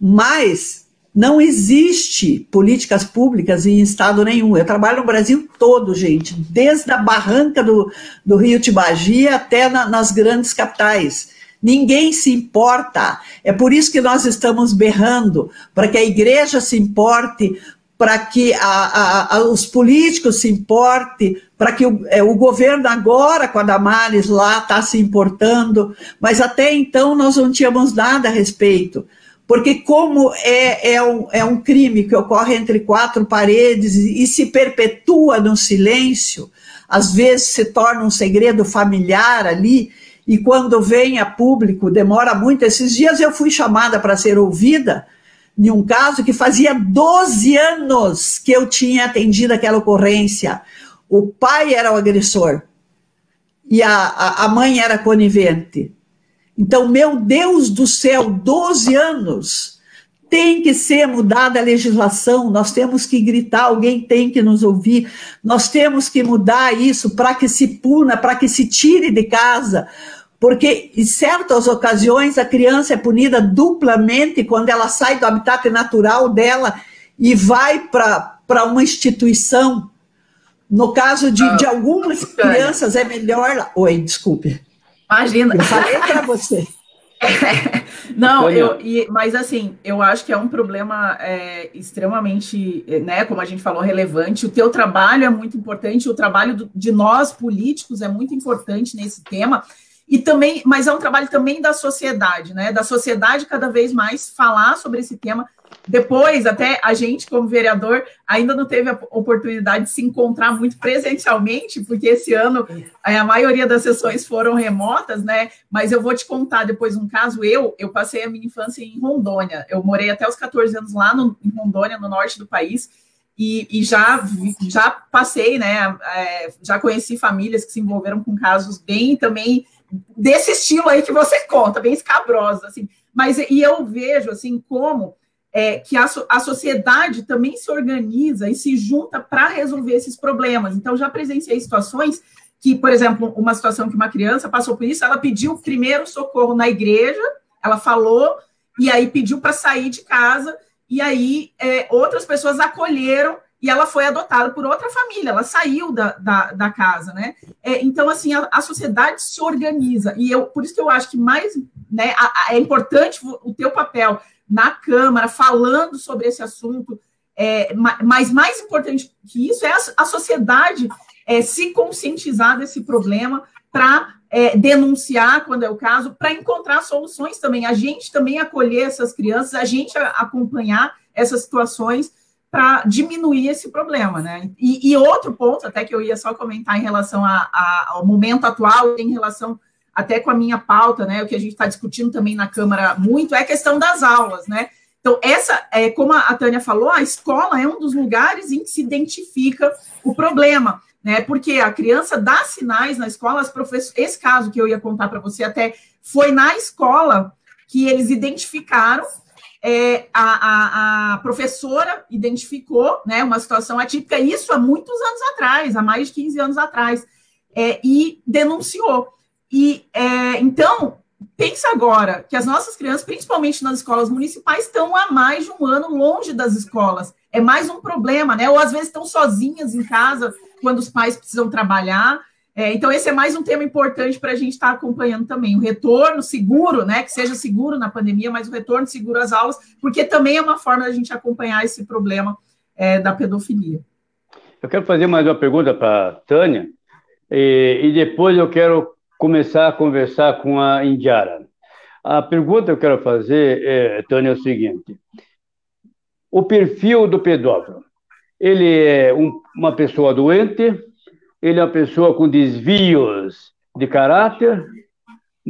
mas não existe políticas públicas em estado nenhum. Eu trabalho no Brasil todo, gente, desde a barranca do, do Rio Tibagi até na, nas grandes capitais. Ninguém se importa. É por isso que nós estamos berrando, para que a igreja se importe, para que a, a, a, os políticos se importem, para que o, é, o, governo agora, com a Damares lá, está se importando, mas até então nós não tínhamos nada a respeito. Porque, como é, é, um, é um crime que ocorre entre quatro paredes e, e se perpetua no silêncio, às vezes se torna um segredo familiar ali, e quando vem a público demora muito. Esses dias eu fui chamada para ser ouvida em um caso que fazia 12 anos que eu tinha atendido aquela ocorrência. O pai era o agressor e a, a, mãe era conivente. Então, meu Deus do céu, 12 anos. Tem que ser mudada a legislação, nós temos que gritar, alguém tem que nos ouvir, nós temos que mudar isso para que se puna, para que se tire de casa, porque em certas ocasiões a criança é punida duplamente quando ela sai do habitat natural dela e vai para uma instituição. No caso de, de ah, algumas crianças, é melhor. Oi, desculpe. Imagina. Eu falei para você. Não, eu, e, mas assim, eu acho que é um problema é, extremamente, né, como a gente falou, relevante. O teu trabalho é muito importante, o trabalho do, de nós políticos é muito importante nesse tema. E também, mas é um trabalho também da sociedade, né? Da sociedade cada vez mais falar sobre esse tema depois, até a gente, como vereador, ainda não teve a oportunidade de se encontrar muito presencialmente, porque esse ano é, a maioria das sessões foram remotas, né? Mas eu vou te contar depois um caso. Eu, eu passei a minha infância em Rondônia. Eu morei até os 14 anos lá no, em Rondônia, no norte do país. E, e, já, já passei, né? É, já conheci famílias que se envolveram com casos bem também desse estilo aí que você conta, bem escabrosos, assim. Mas e eu vejo assim como é, que a, a sociedade também se organiza e se junta para resolver esses problemas. Então, já presenciei situações que, por exemplo, uma situação que uma criança passou por isso, ela pediu primeiro socorro na igreja, ela falou, e aí pediu para sair de casa, e aí é, outras pessoas acolheram e ela foi adotada por outra família, ela saiu da, da, da casa, né? É, então, assim, a, a, sociedade se organiza, e eu, por isso que eu acho que mais, né, a, a, é importante o teu papel na Câmara, falando sobre esse assunto. É, mas mais importante que isso é a, sociedade é, se conscientizar desse problema para é, denunciar quando é o caso, para encontrar soluções também. A gente também acolher essas crianças, a gente acompanhar essas situações para diminuir esse problema, né? E, e, outro ponto, até que eu ia só comentar em relação a, a, ao momento atual, em relação até com a minha pauta, né, o que a gente está discutindo também na Câmara muito, é a questão das aulas, né? Então, essa, é, como a Tânia falou, a escola é um dos lugares em que se identifica o problema, né? Porque a criança dá sinais na escola, as professores, esse caso que eu ia contar para você até foi na escola que eles identificaram é, a, a, a, professora identificou né, uma situação atípica, isso há muitos anos atrás, há mais de 15 anos atrás, é, e denunciou. E é, então, pensa agora que as nossas crianças, principalmente nas escolas municipais, estão há mais de um ano longe das escolas. É mais um problema, né? Ou às vezes estão sozinhas em casa quando os pais precisam trabalhar. É, então, esse é mais um tema importante para a gente estar tá acompanhando também. O retorno seguro, né? Que seja seguro na pandemia, mas o retorno seguro às aulas, porque também é uma forma da gente acompanhar esse problema é, da pedofilia. Eu quero fazer mais uma pergunta para a Tânia, e, e, depois eu quero começar a conversar com a Indiara. A pergunta que eu quero fazer, é, Tânia, é o seguinte: o perfil do pedófilo, ele é um, uma pessoa doente, ele é uma pessoa com desvios de caráter,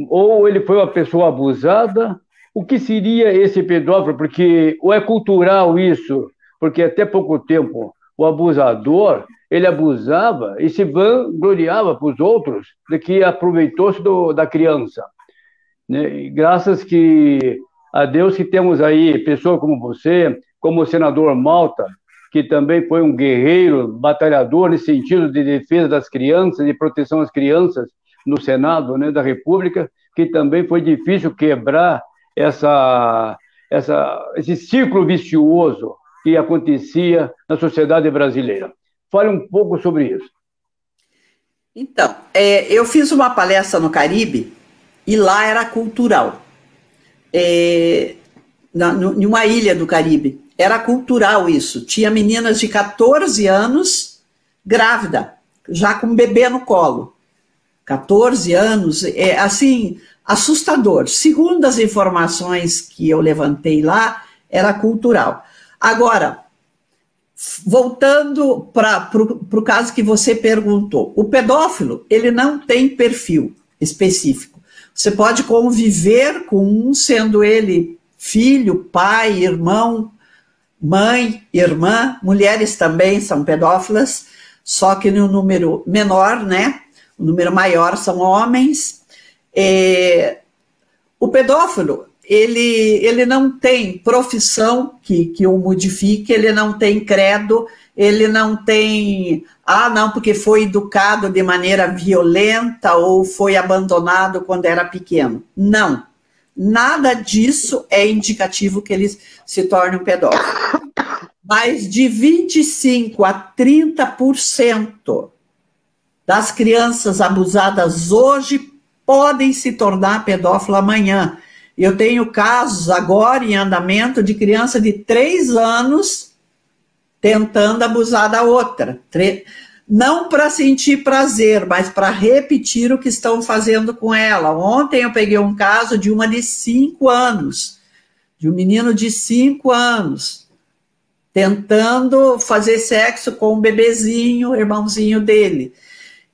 ou ele foi uma pessoa abusada? O que seria esse pedófilo? Porque ou é cultural isso, porque até pouco tempo o abusador ele abusava e se vangloriava para os outros de que aproveitou-se da criança. Né? Graças que a Deus que temos aí pessoas como você, como o senador Malta, que também foi um guerreiro, batalhador nesse sentido de defesa das crianças e proteção às crianças no Senado né, da República, que também foi difícil quebrar essa, essa, esse ciclo vicioso que acontecia na sociedade brasileira. Fale um pouco sobre isso. Então, é, eu fiz uma palestra no Caribe e lá era cultural. É, na, no, em uma ilha do Caribe. Era cultural isso. Tinha meninas de 14 anos grávida, já com um bebê no colo. 14 anos, é assim, assustador. Segundo as informações que eu levantei lá, era cultural. Agora, voltando para o caso que você perguntou, o pedófilo, ele não tem perfil específico. Você pode conviver com um, sendo ele filho, pai, irmão, mãe, irmã, mulheres também são pedófilas, só que no número menor, né? O número maior são homens. É, o pedófilo, ele, ele não tem profissão que, que o modifique, ele não tem credo, ele não tem, ah, não, porque foi educado de maneira violenta ou foi abandonado quando era pequeno. Não. Nada disso é indicativo que ele se torne um pedófilo. Mas de 25 a 30% das crianças abusadas hoje podem se tornar pedófilo amanhã. Eu tenho casos agora em andamento de criança de 3 anos tentando abusar da outra. Não para sentir prazer, mas para repetir o que estão fazendo com ela. Ontem eu peguei um caso de uma de 5 anos, de um menino de 5 anos, tentando fazer sexo com um bebezinho, irmãozinho dele.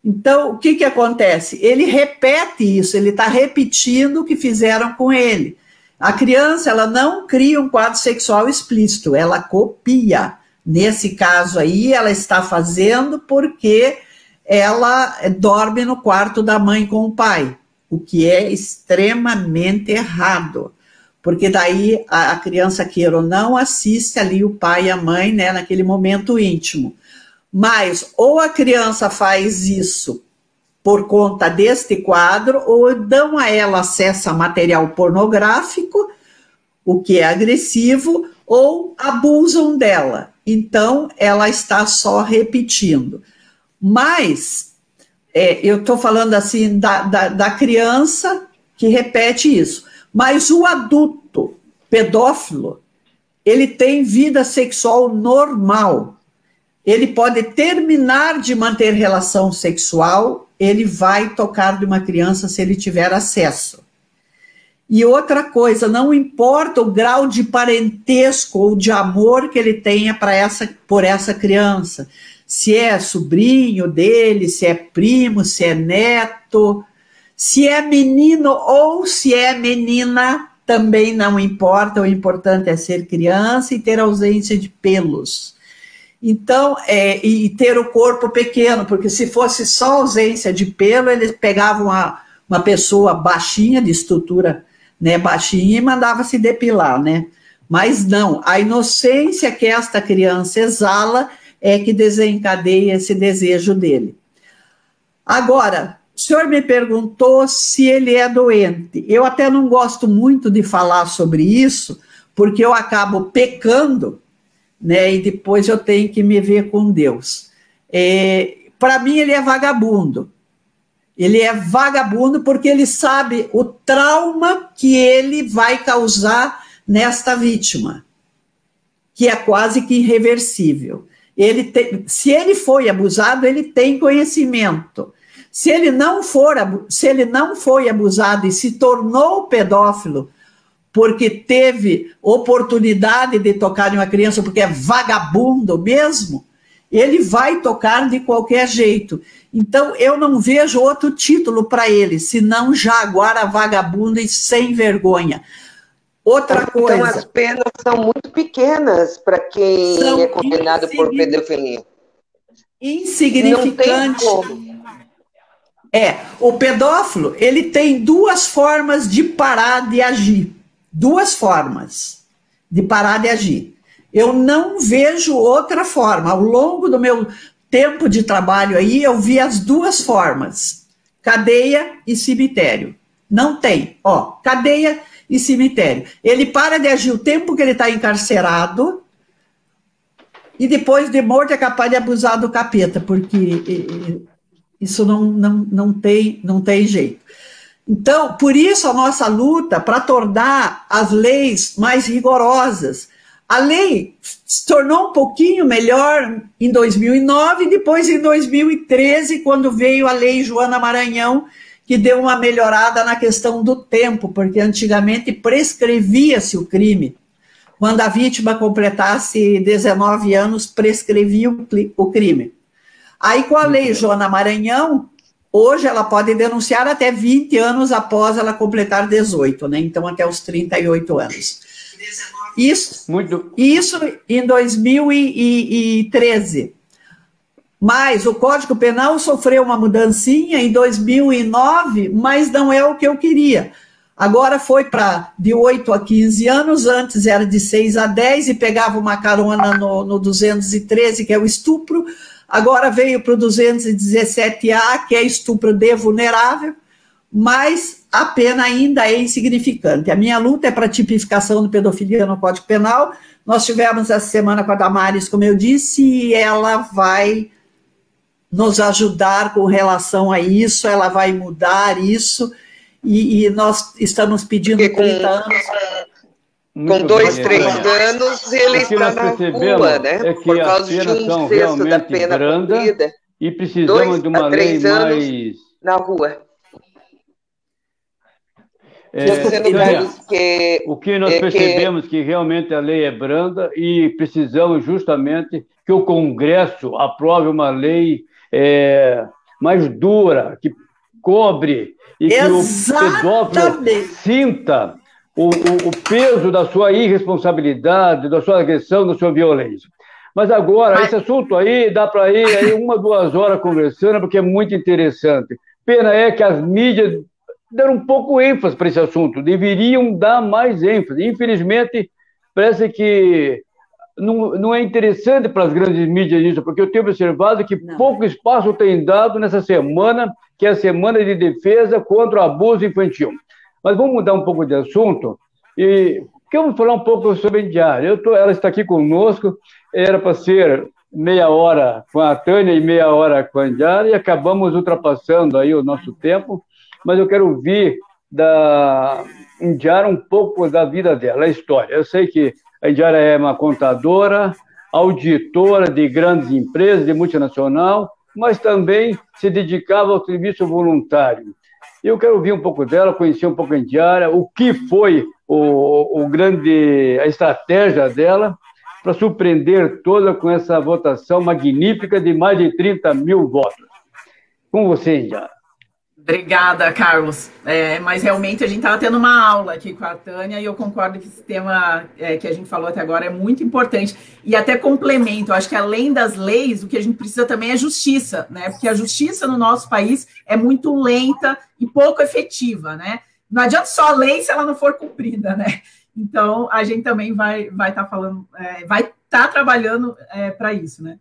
Então, o que, que acontece? Ele repete isso, ele está repetindo o que fizeram com ele. A criança, ela não cria um quadro sexual explícito, ela copia. Nesse caso aí, ela está fazendo porque ela dorme no quarto da mãe com o pai, o que é extremamente errado. Porque daí a, criança, queira ou não, assiste ali o pai e a mãe, né, naquele momento íntimo. Mas ou a criança faz isso por conta deste quadro, ou dão a ela acesso a material pornográfico, o que é agressivo, ou abusam dela. Então, ela está só repetindo. Mas, é, eu estou falando assim da, da, da criança que repete isso. Mas o adulto pedófilo, ele tem vida sexual normal ele pode terminar de manter relação sexual, ele vai tocar de uma criança se ele tiver acesso. E outra coisa, não importa o grau de parentesco ou de amor que ele tenha para essa por essa criança, se é sobrinho dele, se é primo, se é neto, se é menino ou se é menina, também não importa, o importante é ser criança e ter ausência de pelos. Então, é, e ter o corpo pequeno, porque se fosse só ausência de pelo, eles pegavam uma, uma pessoa baixinha, de estrutura né, baixinha, e mandava se depilar, né? Mas não, a inocência que esta criança exala é que desencadeia esse desejo dele. Agora, o senhor me perguntou se ele é doente. Eu até não gosto muito de falar sobre isso, porque eu acabo pecando né? E depois eu tenho que me ver com Deus. É, Para mim, ele é vagabundo. Ele é vagabundo porque ele sabe o trauma que ele vai causar nesta vítima, que é quase que irreversível. Ele tem, se ele foi abusado, ele tem conhecimento. Se ele não for, se ele não foi abusado e se tornou pedófilo porque teve oportunidade de tocar em uma criança porque é vagabundo mesmo, ele vai tocar de qualquer jeito. Então eu não vejo outro título para ele, senão Jaguara vagabundo e sem vergonha. Outra então, coisa. Então as penas são muito pequenas para quem é condenado por pedofilia. Insignificante. É, o pedófilo, ele tem duas formas de parar de agir. Duas formas de parar de agir. Eu não vejo outra forma. Ao longo do meu tempo de trabalho aí, eu vi as duas formas: cadeia e cemitério. Não tem, ó, cadeia e cemitério. Ele para de agir o tempo que ele está encarcerado e depois de morto é capaz de abusar do capeta, porque isso não, não, não, tem, não tem jeito. Então, por isso a nossa luta para tornar as leis mais rigorosas. A lei se tornou um pouquinho melhor em 2009 e depois em 2013, quando veio a lei Joana Maranhão, que deu uma melhorada na questão do tempo, porque antigamente prescrevia-se o crime. Quando a vítima completasse 19 anos, prescrevia o crime. Aí, com a lei Joana Maranhão, hoje ela pode denunciar até 20 anos após ela completar 18, né? Então, até os 38 anos. Isso, Muito... isso em 2013. Mas o Código Penal sofreu uma mudancinha em 2009, mas não é o que eu queria. Agora foi para de 8 a 15 anos, antes era de 6 a 10 e pegava uma carona no, no 213, que é o estupro. Agora veio para o 217A, que é estupro de vulnerável, mas a pena ainda é insignificante. A minha luta é para a tipificação do pedofilia no Código Penal. Nós tivemos essa semana com a Damares, como eu disse, e ela vai nos ajudar com relação a isso, ela vai mudar isso, e, e nós estamos pedindo Porque 30 anos. Com dois, três anos, ele está na rua, né? É que Por causa de um sexto da pena branda, cumprida. E precisamos dois de uma lei mais. Na rua. É, que, o que nós é percebemos que... que realmente a lei é branda e precisamos justamente que o Congresso aprove uma lei é, mais dura, que cobre e Exatamente. que o pedófilo sinta o, o, o, peso da sua irresponsabilidade, da sua agressão, da sua violência. Mas agora, Mas... esse assunto aí, dá para ir aí uma, duas horas conversando, porque é muito interessante. Pena é que as mídias deram um pouco ênfase para esse assunto, deveriam dar mais ênfase. Infelizmente, parece que não, não é interessante para as grandes mídias isso, porque eu tenho observado que não. pouco espaço tem dado nessa semana, que é a semana de defesa contra o abuso infantil. Mas vamos mudar um pouco de assunto e vamos falar um pouco sobre a Indiara. Tô, ela está aqui conosco, era para ser meia hora com a Tânia e meia hora com a Indiara e acabamos ultrapassando aí o nosso tempo, mas eu quero ouvir da Indiara um pouco da vida dela, a história. Eu sei que a Indiara é uma contadora, auditora de grandes empresas, de multinacional, mas também se dedicava ao serviço voluntário. Eu quero ouvir um pouco dela, conhecer um pouco a Indiara, o que foi o, o grande, a estratégia dela para surpreender toda com essa votação magnífica de mais de 30 mil votos. Com você, Indiara. Obrigada, Carlos. É, mas realmente a gente estava tendo uma aula aqui com a Tânia e eu concordo que esse tema é, que a gente falou até agora é muito importante. E até complemento, acho que além das leis, o que a gente precisa também é justiça, né? Porque a justiça no nosso país é muito lenta e pouco efetiva, né? Não adianta só a lei se ela não for cumprida, né? Então a gente também vai vai estar tá falando, é, vai estar tá trabalhando é, para isso, né?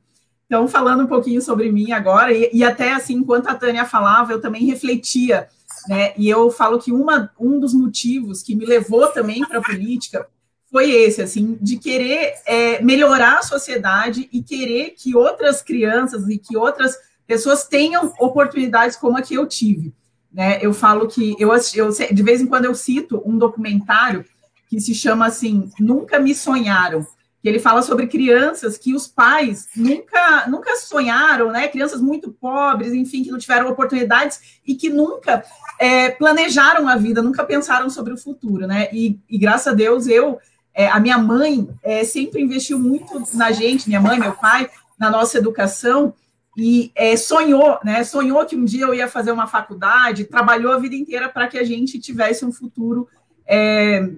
Então, falando um pouquinho sobre mim agora, e, e, até assim, enquanto a Tânia falava, eu também refletia, né? E eu falo que uma, um dos motivos que me levou também para a política foi esse, assim, de querer é, melhorar a sociedade e querer que outras crianças e que outras pessoas tenham oportunidades como a que eu tive. Né? Eu falo que eu, eu de vez em quando eu cito um documentário que se chama assim Nunca Me Sonharam, que ele fala sobre crianças que os pais nunca, nunca sonharam, né? Crianças muito pobres, enfim, que não tiveram oportunidades e que nunca é, planejaram a vida, nunca pensaram sobre o futuro, né? E, e graças a Deus, eu, é, a minha mãe é, sempre investiu muito na gente, minha mãe, meu pai, na nossa educação e é, sonhou, né? Sonhou que um dia eu ia fazer uma faculdade, trabalhou a vida inteira para que a gente tivesse um futuro é,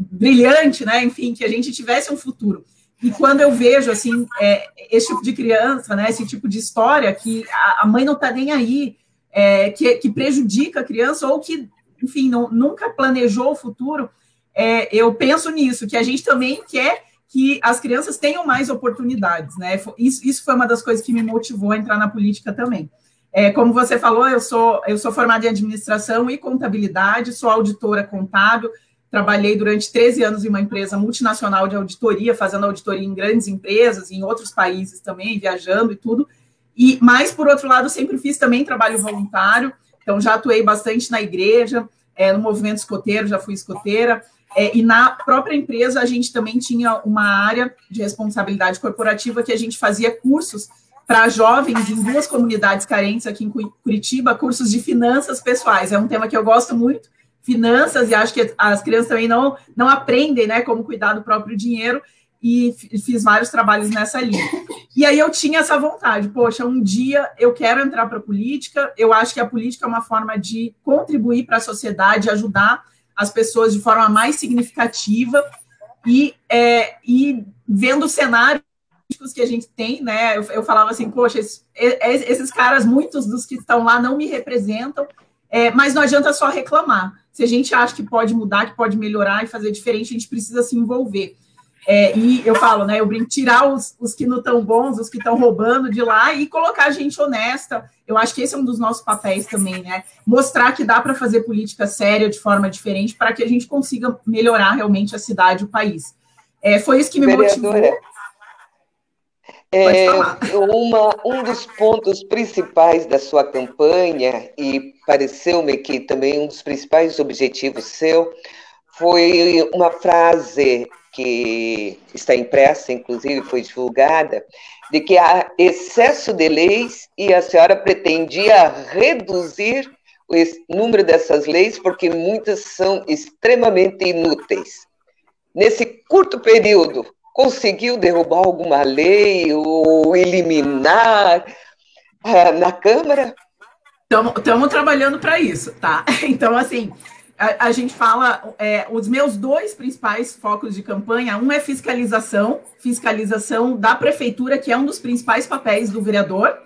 brilhante, né? Enfim, que a gente tivesse um futuro. E quando eu vejo assim é, esse tipo de criança, né? Esse tipo de história que a, a mãe não está nem aí, é, que, que, prejudica a criança ou que, enfim, não, nunca planejou o futuro, é, eu penso nisso, que a gente também quer que as crianças tenham mais oportunidades, né? Isso, isso foi uma das coisas que me motivou a entrar na política também. É, como você falou, eu sou, eu sou formada em administração e contabilidade, sou auditora contábil, trabalhei durante 13 anos em uma empresa multinacional de auditoria, fazendo auditoria em grandes empresas, em outros países também, viajando e tudo. E, mas, por outro lado, sempre fiz também trabalho voluntário, então já atuei bastante na igreja, é, no movimento escoteiro, já fui escoteira, é, e na própria empresa, a gente também tinha uma área de responsabilidade corporativa que a gente fazia cursos para jovens em duas comunidades carentes aqui em Curitiba, cursos de finanças pessoais. É um tema que eu gosto muito, finanças, e acho que as crianças também não, não aprendem né, como cuidar do próprio dinheiro, e fiz vários trabalhos nessa linha. E aí eu tinha essa vontade, poxa, um dia eu quero entrar para a política, eu acho que a política é uma forma de contribuir para a sociedade, ajudar as pessoas de forma mais significativa e, é, e vendo cenários que a gente tem, né? Eu, eu falava assim, poxa, esses, esses, caras, muitos dos que estão lá não me representam, é, mas não adianta só reclamar. Se a gente acha que pode mudar, que pode melhorar e fazer diferente, a gente precisa se envolver. É, e eu falo, né? Eu brinco, tirar os, os que não estão bons, os que estão roubando de lá e colocar gente honesta. Eu acho que esse é um dos nossos papéis também, né? Mostrar que dá para fazer política séria de forma diferente para que a gente consiga melhorar realmente a cidade, o país. É, foi isso que me Vereadora, motivou. É, uma, um dos pontos principais da sua campanha, e pareceu-me que também um dos principais objetivos seu, foi uma frase que está impressa, inclusive foi divulgada, de que há excesso de leis e a senhora pretendia reduzir o número dessas leis porque muitas são extremamente inúteis. Nesse curto período, conseguiu derrubar alguma lei ou eliminar uh, na Câmara? Estamos trabalhando para isso, tá? Então, assim, a, a gente fala, é, os meus dois principais focos de campanha, um é fiscalização, fiscalização da prefeitura, que é um dos principais papéis do vereador,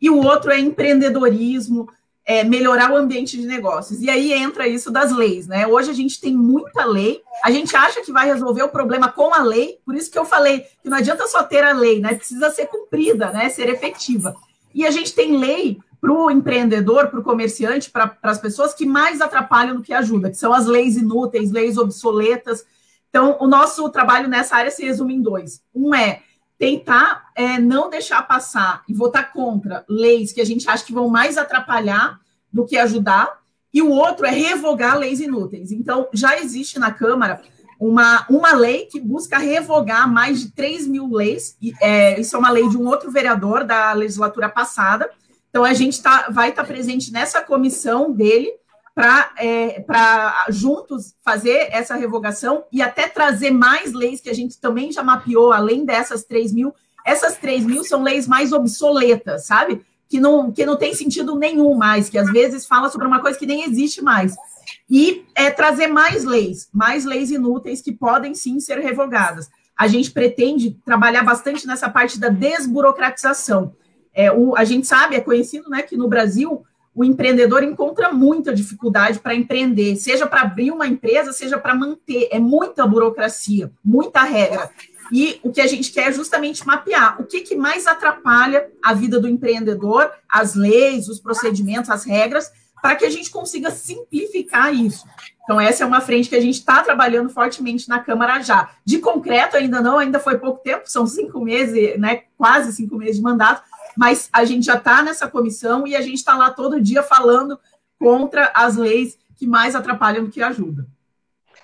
e o outro é empreendedorismo, é, melhorar o ambiente de negócios. E aí entra isso das leis, né? Hoje a gente tem muita lei, a gente acha que vai resolver o problema com a lei, por isso que eu falei que não adianta só ter a lei, né? Precisa ser cumprida, né? Ser efetiva. E a gente tem lei para o empreendedor, para o comerciante, para as pessoas que mais atrapalham do que ajudam, que são as leis inúteis, leis obsoletas. Então, o nosso trabalho nessa área se resume em dois. Um é tentar é, não deixar passar e votar contra leis que a gente acha que vão mais atrapalhar do que ajudar, e o outro é revogar leis inúteis. Então, já existe na Câmara uma, uma lei que busca revogar mais de 3 mil leis, e, é, isso é uma lei de um outro vereador da legislatura passada, então, a gente tá, vai estar tá presente nessa comissão dele para é, juntos fazer essa revogação e até trazer mais leis que a gente também já mapeou, além dessas 3 mil. Essas 3 mil são leis mais obsoletas, sabe? Que não, que não tem sentido nenhum mais, que às vezes fala sobre uma coisa que nem existe mais. E é trazer mais leis, mais leis inúteis que podem sim ser revogadas. A gente pretende trabalhar bastante nessa parte da desburocratização. É, o, a gente sabe, é conhecido né, que no Brasil o empreendedor encontra muita dificuldade para empreender, seja para abrir uma empresa, seja para manter. É muita burocracia, muita regra. E o que a gente quer é justamente mapear o que, que mais atrapalha a vida do empreendedor, as leis, os procedimentos, as regras, para que a gente consiga simplificar isso. Então, essa é uma frente que a gente está trabalhando fortemente na Câmara já. De concreto, ainda não, ainda foi pouco tempo, são cinco meses, né, quase cinco meses de mandato, mas a gente já está nessa comissão e a gente está lá todo dia falando contra as leis que mais atrapalham do que ajudam.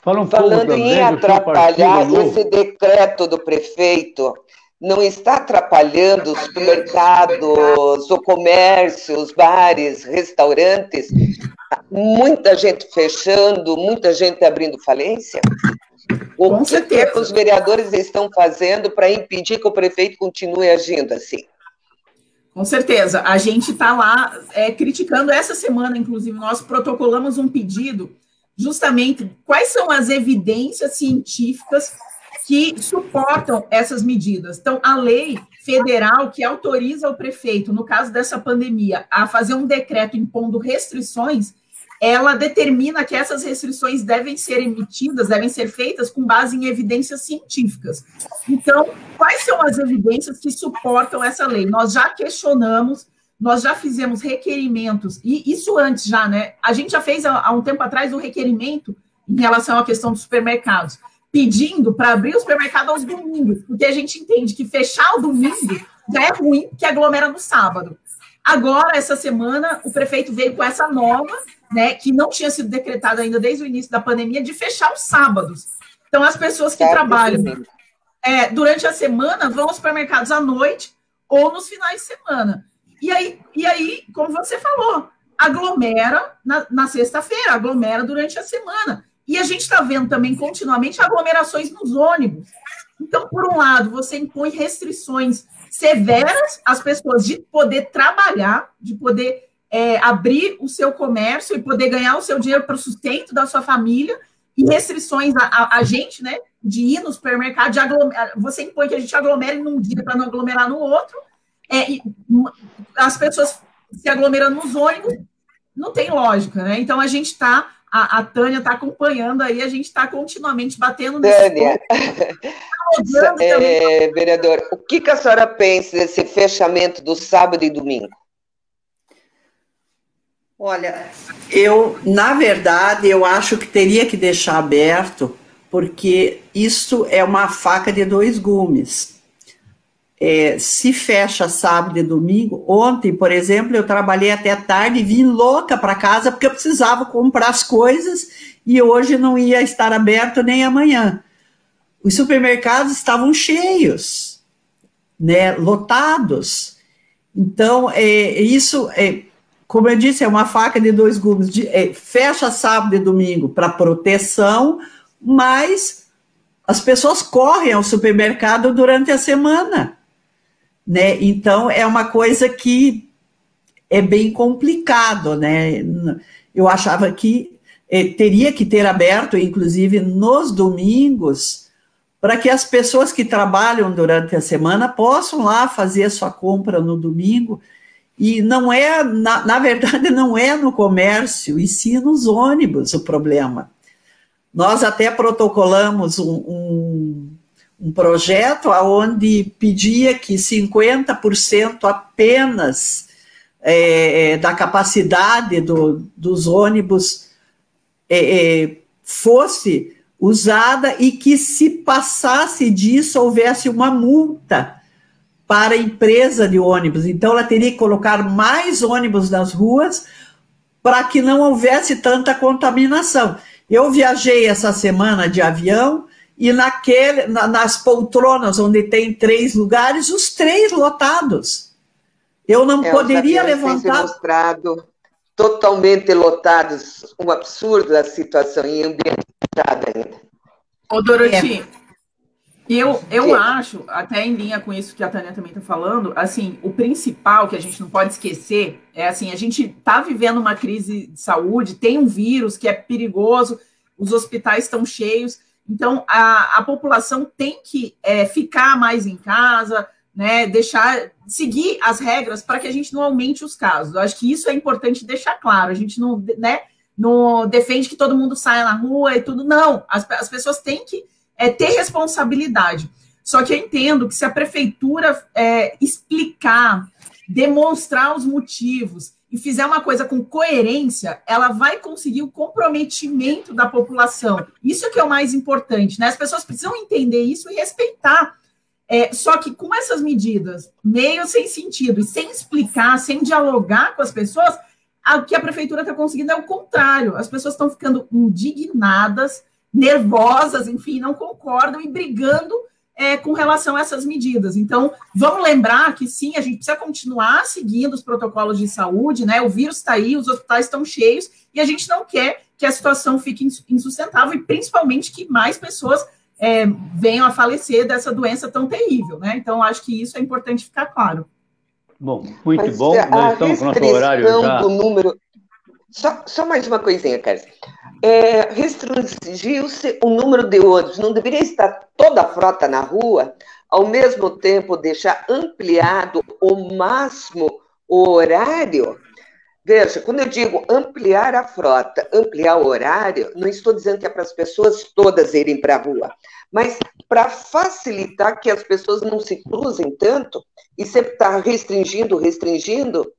Fala um Falando em atrapalhar esse decreto do prefeito, não está atrapalhando os supermercados, o comércio, os bares, restaurantes? Muita gente fechando, muita gente abrindo falência? O Com que, é certeza. que os vereadores estão fazendo para impedir que o prefeito continue agindo assim? Com certeza. A gente está lá é, criticando. Essa semana, inclusive, nós protocolamos um pedido justamente quais são as evidências científicas que suportam essas medidas. Então, a lei federal que autoriza o prefeito, no caso dessa pandemia, a fazer um decreto impondo restrições, ela determina que essas restrições devem ser emitidas, devem ser feitas com base em evidências científicas. Então, quais são as evidências que suportam essa lei? Nós já questionamos, nós já fizemos requerimentos, e isso antes já, né? A gente já fez há um tempo atrás um requerimento em relação à questão dos supermercados pedindo para abrir o supermercado aos domingos, porque a gente entende que fechar o domingo já é ruim, que aglomera no sábado. Agora, essa semana, o prefeito veio com essa nova, né, que não tinha sido decretada ainda desde o início da pandemia, de fechar os sábados. Então, as pessoas que é, trabalham é, durante a semana vão aos supermercados à noite ou nos finais de semana. E aí, e aí como você falou, aglomera na, na sexta-feira, aglomera durante a semana. E a gente está vendo também continuamente aglomerações nos ônibus. Então, por um lado, você impõe restrições severas às pessoas de poder trabalhar, de poder é, abrir o seu comércio e poder ganhar o seu dinheiro para o sustento da sua família, e restrições a, a, a gente, né, de ir no supermercado, de aglomer... você impõe que a gente aglomere num dia para não aglomerar no outro, é, e, as pessoas se aglomerando nos ônibus, não tem lógica, né? Então a gente está a, a Tânia está acompanhando aí, a gente está continuamente batendo nesse Tânia, é, vereador, o que, que a senhora pensa desse fechamento do sábado e domingo? Olha, eu, na verdade, eu acho que teria que deixar aberto, porque isso é uma faca de dois gumes é, se fecha sábado e domingo. Ontem, por exemplo, eu trabalhei até tarde e vim louca para casa porque eu precisava comprar as coisas e hoje não ia estar aberto nem amanhã. Os supermercados estavam cheios, né, lotados. Então, é, isso, é, como eu disse, é uma faca de dois gumes. De, é, fecha sábado e domingo para proteção, mas as pessoas correm ao supermercado durante a semana né? Então é uma coisa que é bem complicado, né? Eu achava que eh, teria que ter aberto, inclusive nos domingos, para que as pessoas que trabalham durante a semana possam lá fazer a sua compra no domingo. E não é, na, na verdade, não é no comércio, e sim nos ônibus o problema. Nós até protocolamos um, um um projeto onde pedia que 50% apenas é, é, da capacidade do, dos ônibus é, é, fosse usada e que se passasse disso houvesse uma multa para a empresa de ônibus. Então ela teria que colocar mais ônibus nas ruas para que não houvesse tanta contaminação. Eu viajei essa semana de avião e naquele, na, nas poltronas onde tem três lugares, os três lotados. Eu não é, poderia levantar. mostrado totalmente lotados, um absurdo a situação em ambiente fechado ainda. Ô, Doroti, é. Eu, eu acho, até em linha com isso que a Tânia também está falando, assim, o principal que a gente não pode esquecer é assim, a gente está vivendo uma crise de saúde, tem um vírus que é perigoso, os hospitais estão cheios, então, a, a população tem que é, ficar mais em casa, né, deixar, seguir as regras para que a gente não aumente os casos. Eu acho que isso é importante deixar claro. A gente não, né, não defende que todo mundo saia na rua e tudo. Não, as, as pessoas têm que é, ter responsabilidade. Só que eu entendo que se a prefeitura é, explicar, demonstrar os motivos, e fizer uma coisa com coerência, ela vai conseguir o comprometimento da população. Isso é que é o mais importante, né? As pessoas precisam entender isso e respeitar. É, só que com essas medidas, meio sem sentido, e sem explicar, sem dialogar com as pessoas, o que a prefeitura está conseguindo é o contrário. As pessoas estão ficando indignadas, nervosas, enfim, não concordam e brigando é, com relação a essas medidas. Então, vamos lembrar que sim, a gente precisa continuar seguindo os protocolos de saúde, né? O vírus está aí, os hospitais estão cheios e a gente não quer que a situação fique insustentável e principalmente que mais pessoas é, venham a falecer dessa doença tão terrível, né? Então, acho que isso é importante ficar claro. Bom, muito Mas, bom. Nós estamos com nosso horário já. Do número... só, só mais uma coisinha, Carlos é, restringiu-se o número de ônibus. Não deveria estar toda a frota na rua, ao mesmo tempo deixar ampliado o máximo o horário? Veja, quando eu digo ampliar a frota, ampliar o horário, não estou dizendo que é para as pessoas todas irem para a rua, mas para facilitar que as pessoas não se cruzem tanto e sempre estar tá restringindo, restringindo,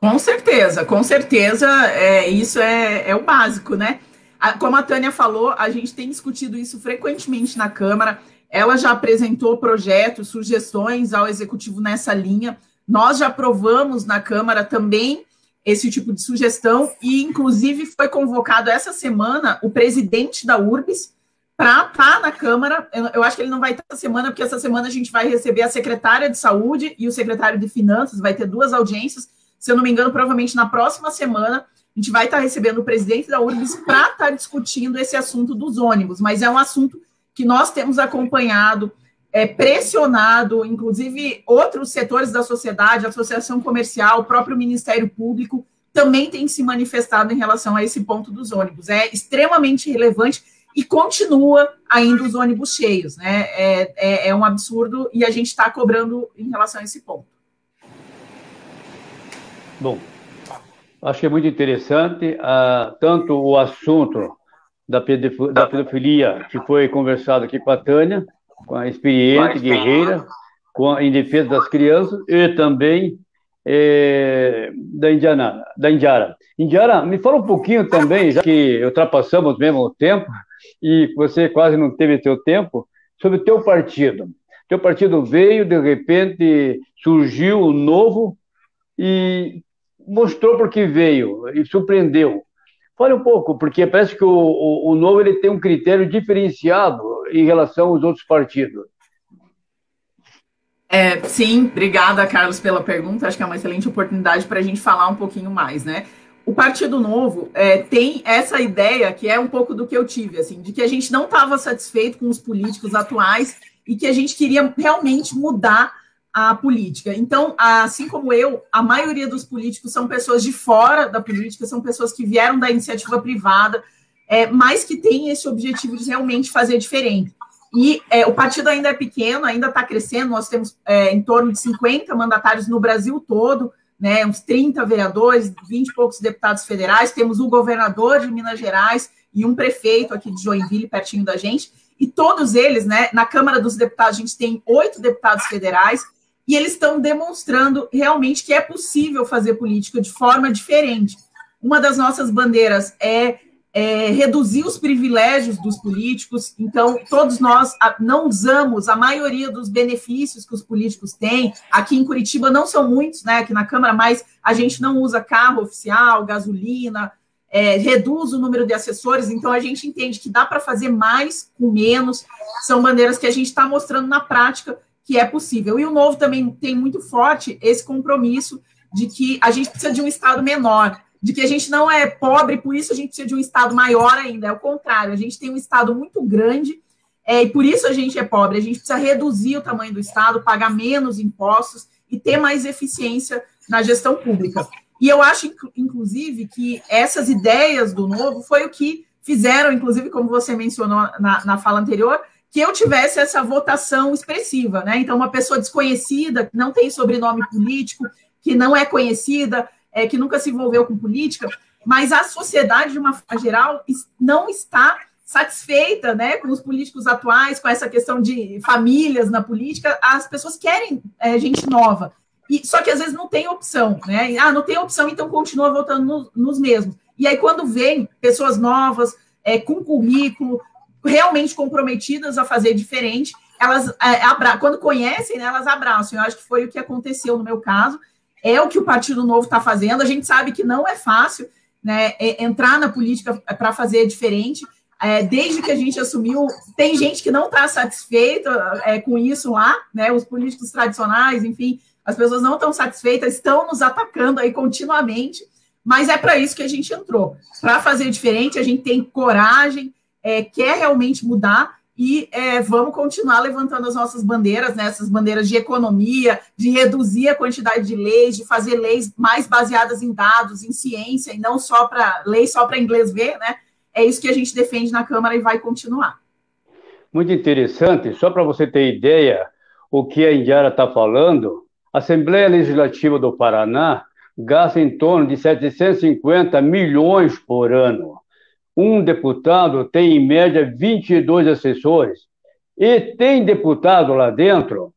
com certeza, com certeza, é, isso é, é o básico, né? A, como a Tânia falou, a gente tem discutido isso frequentemente na Câmara. Ela já apresentou projetos, sugestões ao Executivo nessa linha. Nós já aprovamos na Câmara também esse tipo de sugestão, e inclusive foi convocado essa semana o presidente da URBS para estar tá na Câmara. Eu, eu, acho que ele não vai estar essa semana, porque essa semana a gente vai receber a secretária de Saúde e o secretário de Finanças, vai ter duas audiências se eu não me engano, provavelmente na próxima semana, a gente vai estar recebendo o presidente da URBS para estar discutindo esse assunto dos ônibus, mas é um assunto que nós temos acompanhado, é, pressionado, inclusive outros setores da sociedade, associação comercial, o próprio Ministério Público, também tem se manifestado em relação a esse ponto dos ônibus. É extremamente relevante e continua ainda os ônibus cheios, né? É, é, é um absurdo e a gente está cobrando em relação a esse ponto. Bom, acho que é muito interessante uh, tanto o assunto da, pedofilia que foi conversado aqui com a Tânia, com a experiente guerreira, com a, em defesa das crianças, e também é, da Indiana, da Indiara. Indiara, me fala um pouquinho também, já que ultrapassamos mesmo o tempo, e você quase não teve teu tempo, sobre o teu partido. Teu partido veio, de repente surgiu um novo, e mostrou porque veio e surpreendeu. Fale um pouco, porque parece que o, o, o, Novo ele tem um critério diferenciado em relação aos outros partidos. É, sim, obrigada, Carlos, pela pergunta. Acho que é uma excelente oportunidade para a gente falar um pouquinho mais, né? O Partido Novo é, tem essa ideia que é um pouco do que eu tive, assim, de que a gente não estava satisfeito com os políticos atuais e que a gente queria realmente mudar a política. Então, assim como eu, a maioria dos políticos são pessoas de fora da política, são pessoas que vieram da iniciativa privada, é, mas que têm esse objetivo de realmente fazer diferente. E é, o partido ainda é pequeno, ainda está crescendo, nós temos é, em torno de 50 mandatários no Brasil todo, né, uns 30 vereadores, 20 e poucos deputados federais, temos o governador de Minas Gerais e um prefeito aqui de Joinville, pertinho da gente, e todos eles, né, na Câmara dos Deputados, a gente tem oito deputados federais, e eles estão demonstrando realmente que é possível fazer política de forma diferente. Uma das nossas bandeiras é, é reduzir os privilégios dos políticos, então todos nós não usamos a maioria dos benefícios que os políticos têm. Aqui em Curitiba não são muitos, né? Aqui na Câmara, mas a gente não usa carro oficial, gasolina, é, reduz o número de assessores, então a gente entende que dá para fazer mais com menos. São bandeiras que a gente está mostrando na prática que é possível. E o novo também tem muito forte esse compromisso de que a gente precisa de um Estado menor, de que a gente não é pobre, por isso a gente precisa de um Estado maior ainda. É o contrário, a gente tem um Estado muito grande é, e por isso a gente é pobre. A gente precisa reduzir o tamanho do Estado, pagar menos impostos e ter mais eficiência na gestão pública. E eu acho, inclusive, que essas ideias do novo foi o que fizeram, inclusive, como você mencionou na, na fala anterior, que eu tivesse essa votação expressiva, né? Então, uma pessoa desconhecida, que não tem sobrenome político, que não é conhecida, é, que nunca se envolveu com política, mas a sociedade, de uma forma geral, não está satisfeita né, com os políticos atuais, com essa questão de famílias na política, as pessoas querem é, gente nova. E, só que às vezes não tem opção, né? Ah, não tem opção, então continua votando no, nos mesmos. E aí, quando vem pessoas novas, é, com currículo, realmente comprometidas a fazer diferente, elas é, abra... quando conhecem, né, elas abraçam. Eu acho que foi o que aconteceu no meu caso. É o que o Partido Novo está fazendo. A gente sabe que não é fácil. né, entrar na política para fazer diferente. É, desde que a gente assumiu, tem gente que não está satisfeita é, com isso lá, né? Os políticos tradicionais, enfim, as pessoas não estão satisfeitas, estão nos atacando aí continuamente, mas é para isso que a gente entrou. Para fazer diferente, a gente tem coragem, é, quer realmente mudar e é, vamos continuar levantando as nossas bandeiras, né, essas bandeiras de economia, de reduzir a quantidade de leis, de fazer leis mais baseadas em dados, em ciência, e não só para leis só para inglês ver, né? É isso que a gente defende na Câmara e vai continuar. Muito interessante. Só para você ter ideia, o que a Indiara está falando, a Assembleia Legislativa do Paraná gasta em torno de 750 milhões por ano. Um deputado tem, em média, 22 assessores. E tem deputado lá dentro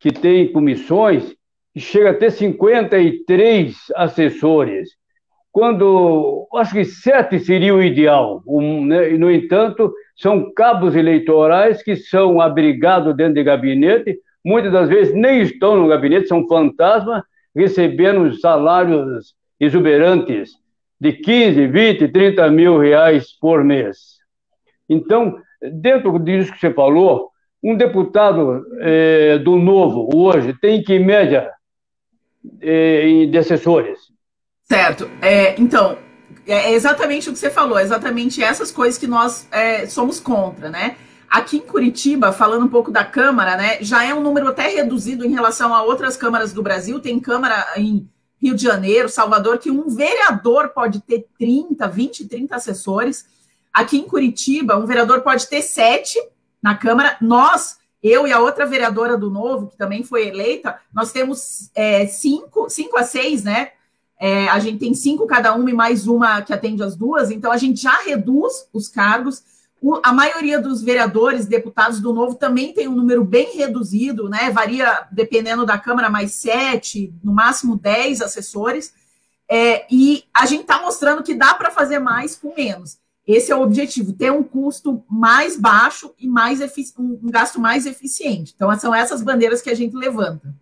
que tem comissões que chega a ter 53 assessores quando acho que sete seria o ideal. Um, né? No entanto, são cabos eleitorais que são abrigados dentro de gabinete, muitas das vezes nem estão no gabinete, são fantasmas, recebendo salários exuberantes de 15, 20, 30 mil reais por mês. Então, dentro disso que você falou, um deputado é, do Novo, hoje, tem que, em média, é, de assessores, Certo. É, então, é exatamente o que você falou, exatamente essas coisas que nós é, somos contra, né? Aqui em Curitiba, falando um pouco da Câmara, né, já é um número até reduzido em relação a outras câmaras do Brasil. Tem Câmara em Rio de Janeiro, Salvador, que um vereador pode ter 30, 20, 30 assessores. Aqui em Curitiba, um vereador pode ter sete na Câmara. Nós, eu e a outra vereadora do Novo, que também foi eleita, nós temos é, cinco, cinco a seis, né? É, a gente tem cinco cada uma e mais uma que atende as duas, então a gente já reduz os cargos. A maioria dos vereadores, deputados do Novo também tem um número bem reduzido, né? Varia dependendo da Câmara, mais sete, no máximo dez assessores. É, e a gente está mostrando que dá para fazer mais com menos. Esse é o objetivo, ter um custo mais baixo e mais um gasto mais eficiente. Então, são essas bandeiras que a gente levanta.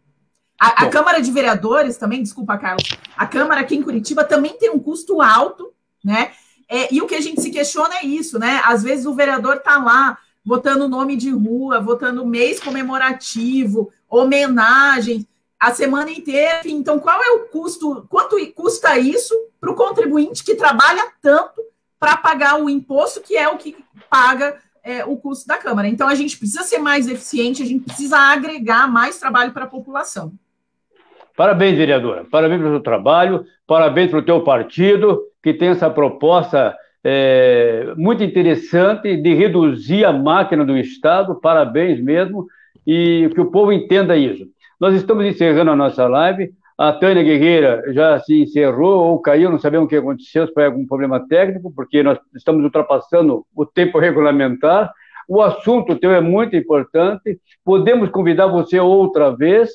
A, a, Câmara de Vereadores também, desculpa, Carlos, a Câmara aqui em Curitiba também tem um custo alto, né? É, e o que a gente se questiona é isso, né? Às vezes o vereador está lá votando nome de rua, votando mês comemorativo, homenagem, a semana inteira. Enfim, então, qual é o custo? Quanto custa isso para o contribuinte que trabalha tanto para pagar o imposto, que é o que paga é, o custo da Câmara? Então, a gente precisa ser mais eficiente, a gente precisa agregar mais trabalho para a população. Parabéns, vereadora. Parabéns pelo seu trabalho, parabéns para o teu partido, que tem essa proposta é, muito interessante de reduzir a máquina do Estado. Parabéns mesmo, e que o povo entenda isso. Nós estamos encerrando a nossa live. A Tânia Guerreira já se encerrou ou caiu, não sabemos o que aconteceu, se foi algum problema técnico, porque nós estamos ultrapassando o tempo regulamentar. O assunto teu é muito importante. Podemos convidar você outra vez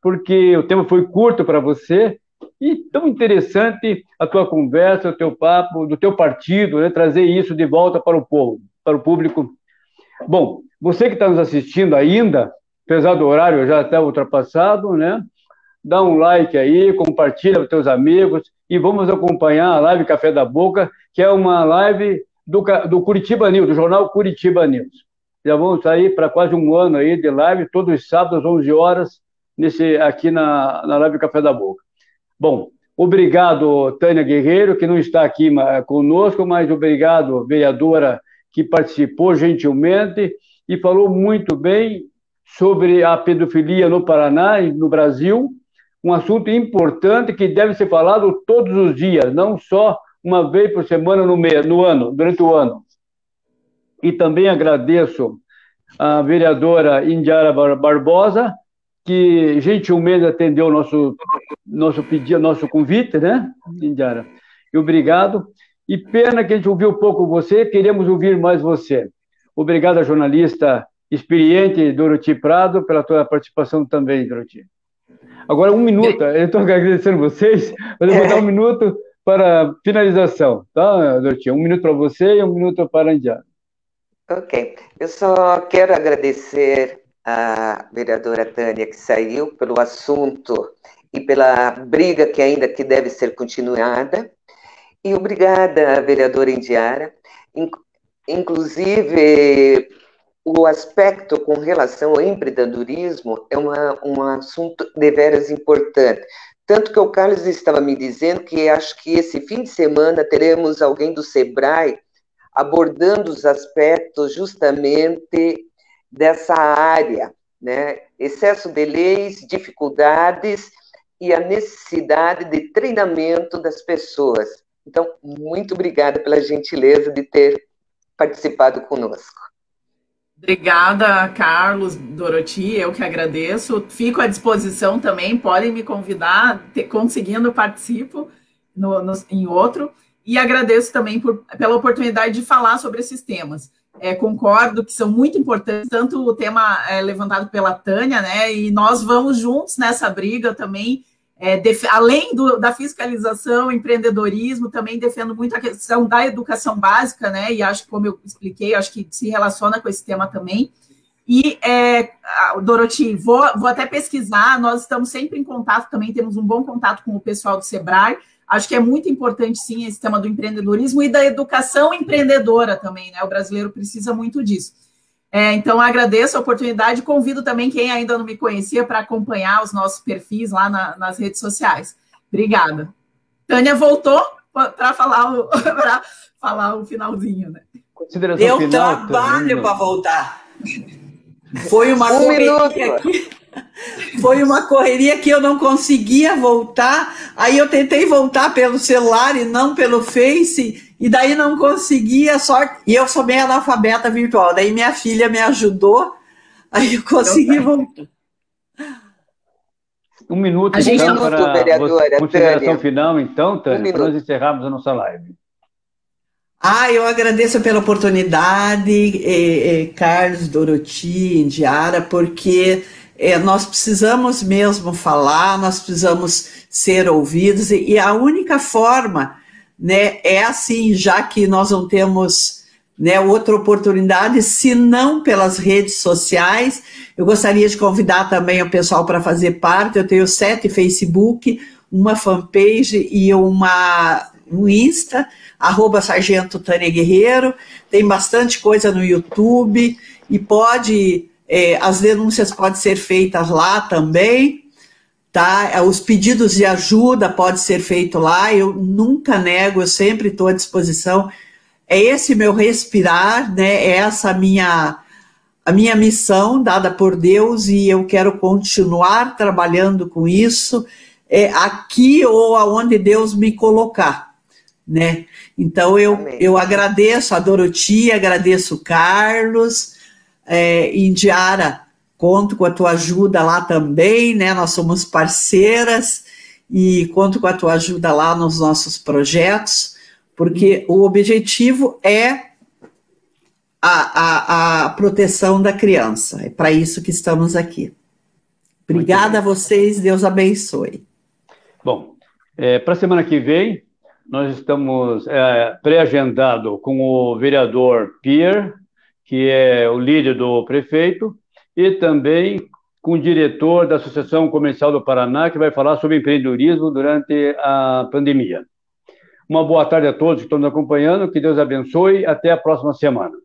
porque o tempo foi curto para você e tão interessante a tua conversa, o teu papo, do teu partido, né? trazer isso de volta para o povo, para o público. Bom, você que está nos assistindo ainda, apesar do horário já até ultrapassado, né? Dá um like aí, compartilha com teus amigos e vamos acompanhar a live Café da Boca, que é uma live do, do Curitiba News, do jornal Curitiba News. Já vamos sair para quase um ano aí de live, todos os sábados às 11 horas, nesse, aqui na, na Live Café da Boca. Bom, obrigado, Tânia Guerreiro, que não está aqui conosco, mas obrigado, vereadora, que participou gentilmente e falou muito bem sobre a pedofilia no Paraná e no Brasil, um assunto importante que deve ser falado todos os dias, não só uma vez por semana no, no ano, durante o ano. E também agradeço a vereadora Indiara Barbosa, que gentilmente atendeu o nosso, nosso pedido, nosso convite, né, Indiara? E obrigado. E pena que a gente ouviu pouco você, queremos ouvir mais você. Obrigado à jornalista experiente, Doroti Prado, pela tua participação também, Doroti. Agora, um minuto, eu estou agradecendo vocês, mas eu vou dar um minuto para finalização, tá, Doroti? Um minuto para você e um minuto para a Indiara. Ok. Eu só quero agradecer a vereadora Tânia, que saiu pelo assunto e pela briga que ainda que deve ser continuada. E obrigada, vereadora Indiara. Inclusive, o aspecto com relação ao empreendedorismo é uma, um assunto deveras importante. Tanto que o Carlos estava me dizendo que acho que esse fim de semana teremos alguém do SEBRAE abordando os aspectos justamente dessa área, né? Excesso de leis, dificuldades e a necessidade de treinamento das pessoas. Então, muito obrigada pela gentileza de ter participado conosco. Obrigada, Carlos, Doroti, eu que agradeço. Fico à disposição também, podem me convidar, te, conseguindo participo no, no, em outro. E agradeço também por, pela oportunidade de falar sobre esses temas. É, concordo que são muito importantes, tanto o tema é, levantado pela Tânia, né? E nós vamos juntos nessa briga também é, def... além do, da fiscalização, empreendedorismo, também defendo muito a questão da educação básica, né? E acho que, como eu expliquei, acho que se relaciona com esse tema também. E, é, Doroti, vou, vou até pesquisar, nós estamos sempre em contato também, temos um bom contato com o pessoal do Sebrae. Acho que é muito importante, sim, esse tema do empreendedorismo e da educação empreendedora também, né? O brasileiro precisa muito disso. É, então, agradeço a oportunidade e convido também quem ainda não me conhecia para acompanhar os nossos perfis lá na, nas redes sociais. Obrigada. Tânia voltou para falar, o, falar o finalzinho, né? Consideração Deu final, trabalho para voltar. Foi uma um correria aqui. Foi uma correria que eu não conseguia voltar. Aí eu tentei voltar pelo celular e não pelo Face e daí não conseguia sorte. E eu sou bem analfabeta virtual. Daí minha filha me ajudou, aí eu consegui então, voltar. Um minuto, a gente então, para vereadora, consideração Tânia. final, então, Tânia, um para nós encerrarmos a nossa live. Ah, eu agradeço pela oportunidade, eh, eh, Carlos, Doroti, Indiara, porque eh, nós precisamos mesmo falar, nós precisamos ser ouvidos, e, e a única forma né, é assim, já que nós não temos né, outra oportunidade, se não pelas redes sociais. Eu gostaria de convidar também o pessoal para fazer parte. Eu tenho sete Facebook, uma fanpage e uma um Insta, arroba Sargento Tânia Guerreiro. Tem bastante coisa no YouTube e pode, é, as denúncias podem ser feitas lá também tá? É, os pedidos de ajuda pode ser feito lá, eu nunca nego, eu sempre estou à disposição. É esse meu respirar, né? É essa minha a minha missão dada por Deus e eu quero continuar trabalhando com isso é, aqui ou aonde Deus me colocar, né? Então eu, eu agradeço a Doroti, agradeço o Carlos, é, Indiara, conto com a tua ajuda lá também, né? Nós somos parceiras e conto com a tua ajuda lá nos nossos projetos, porque o objetivo é a, a, a proteção da criança. É para isso que estamos aqui. Obrigada a vocês, Deus abençoe. Bom, é, para a semana que vem, nós estamos é, pré-agendado com o vereador Pierre, que é o líder do prefeito, e também com o diretor da Associação Comercial do Paraná, que vai falar sobre empreendedorismo durante a pandemia. Uma boa tarde a todos que estão nos acompanhando, que Deus abençoe, até a próxima semana.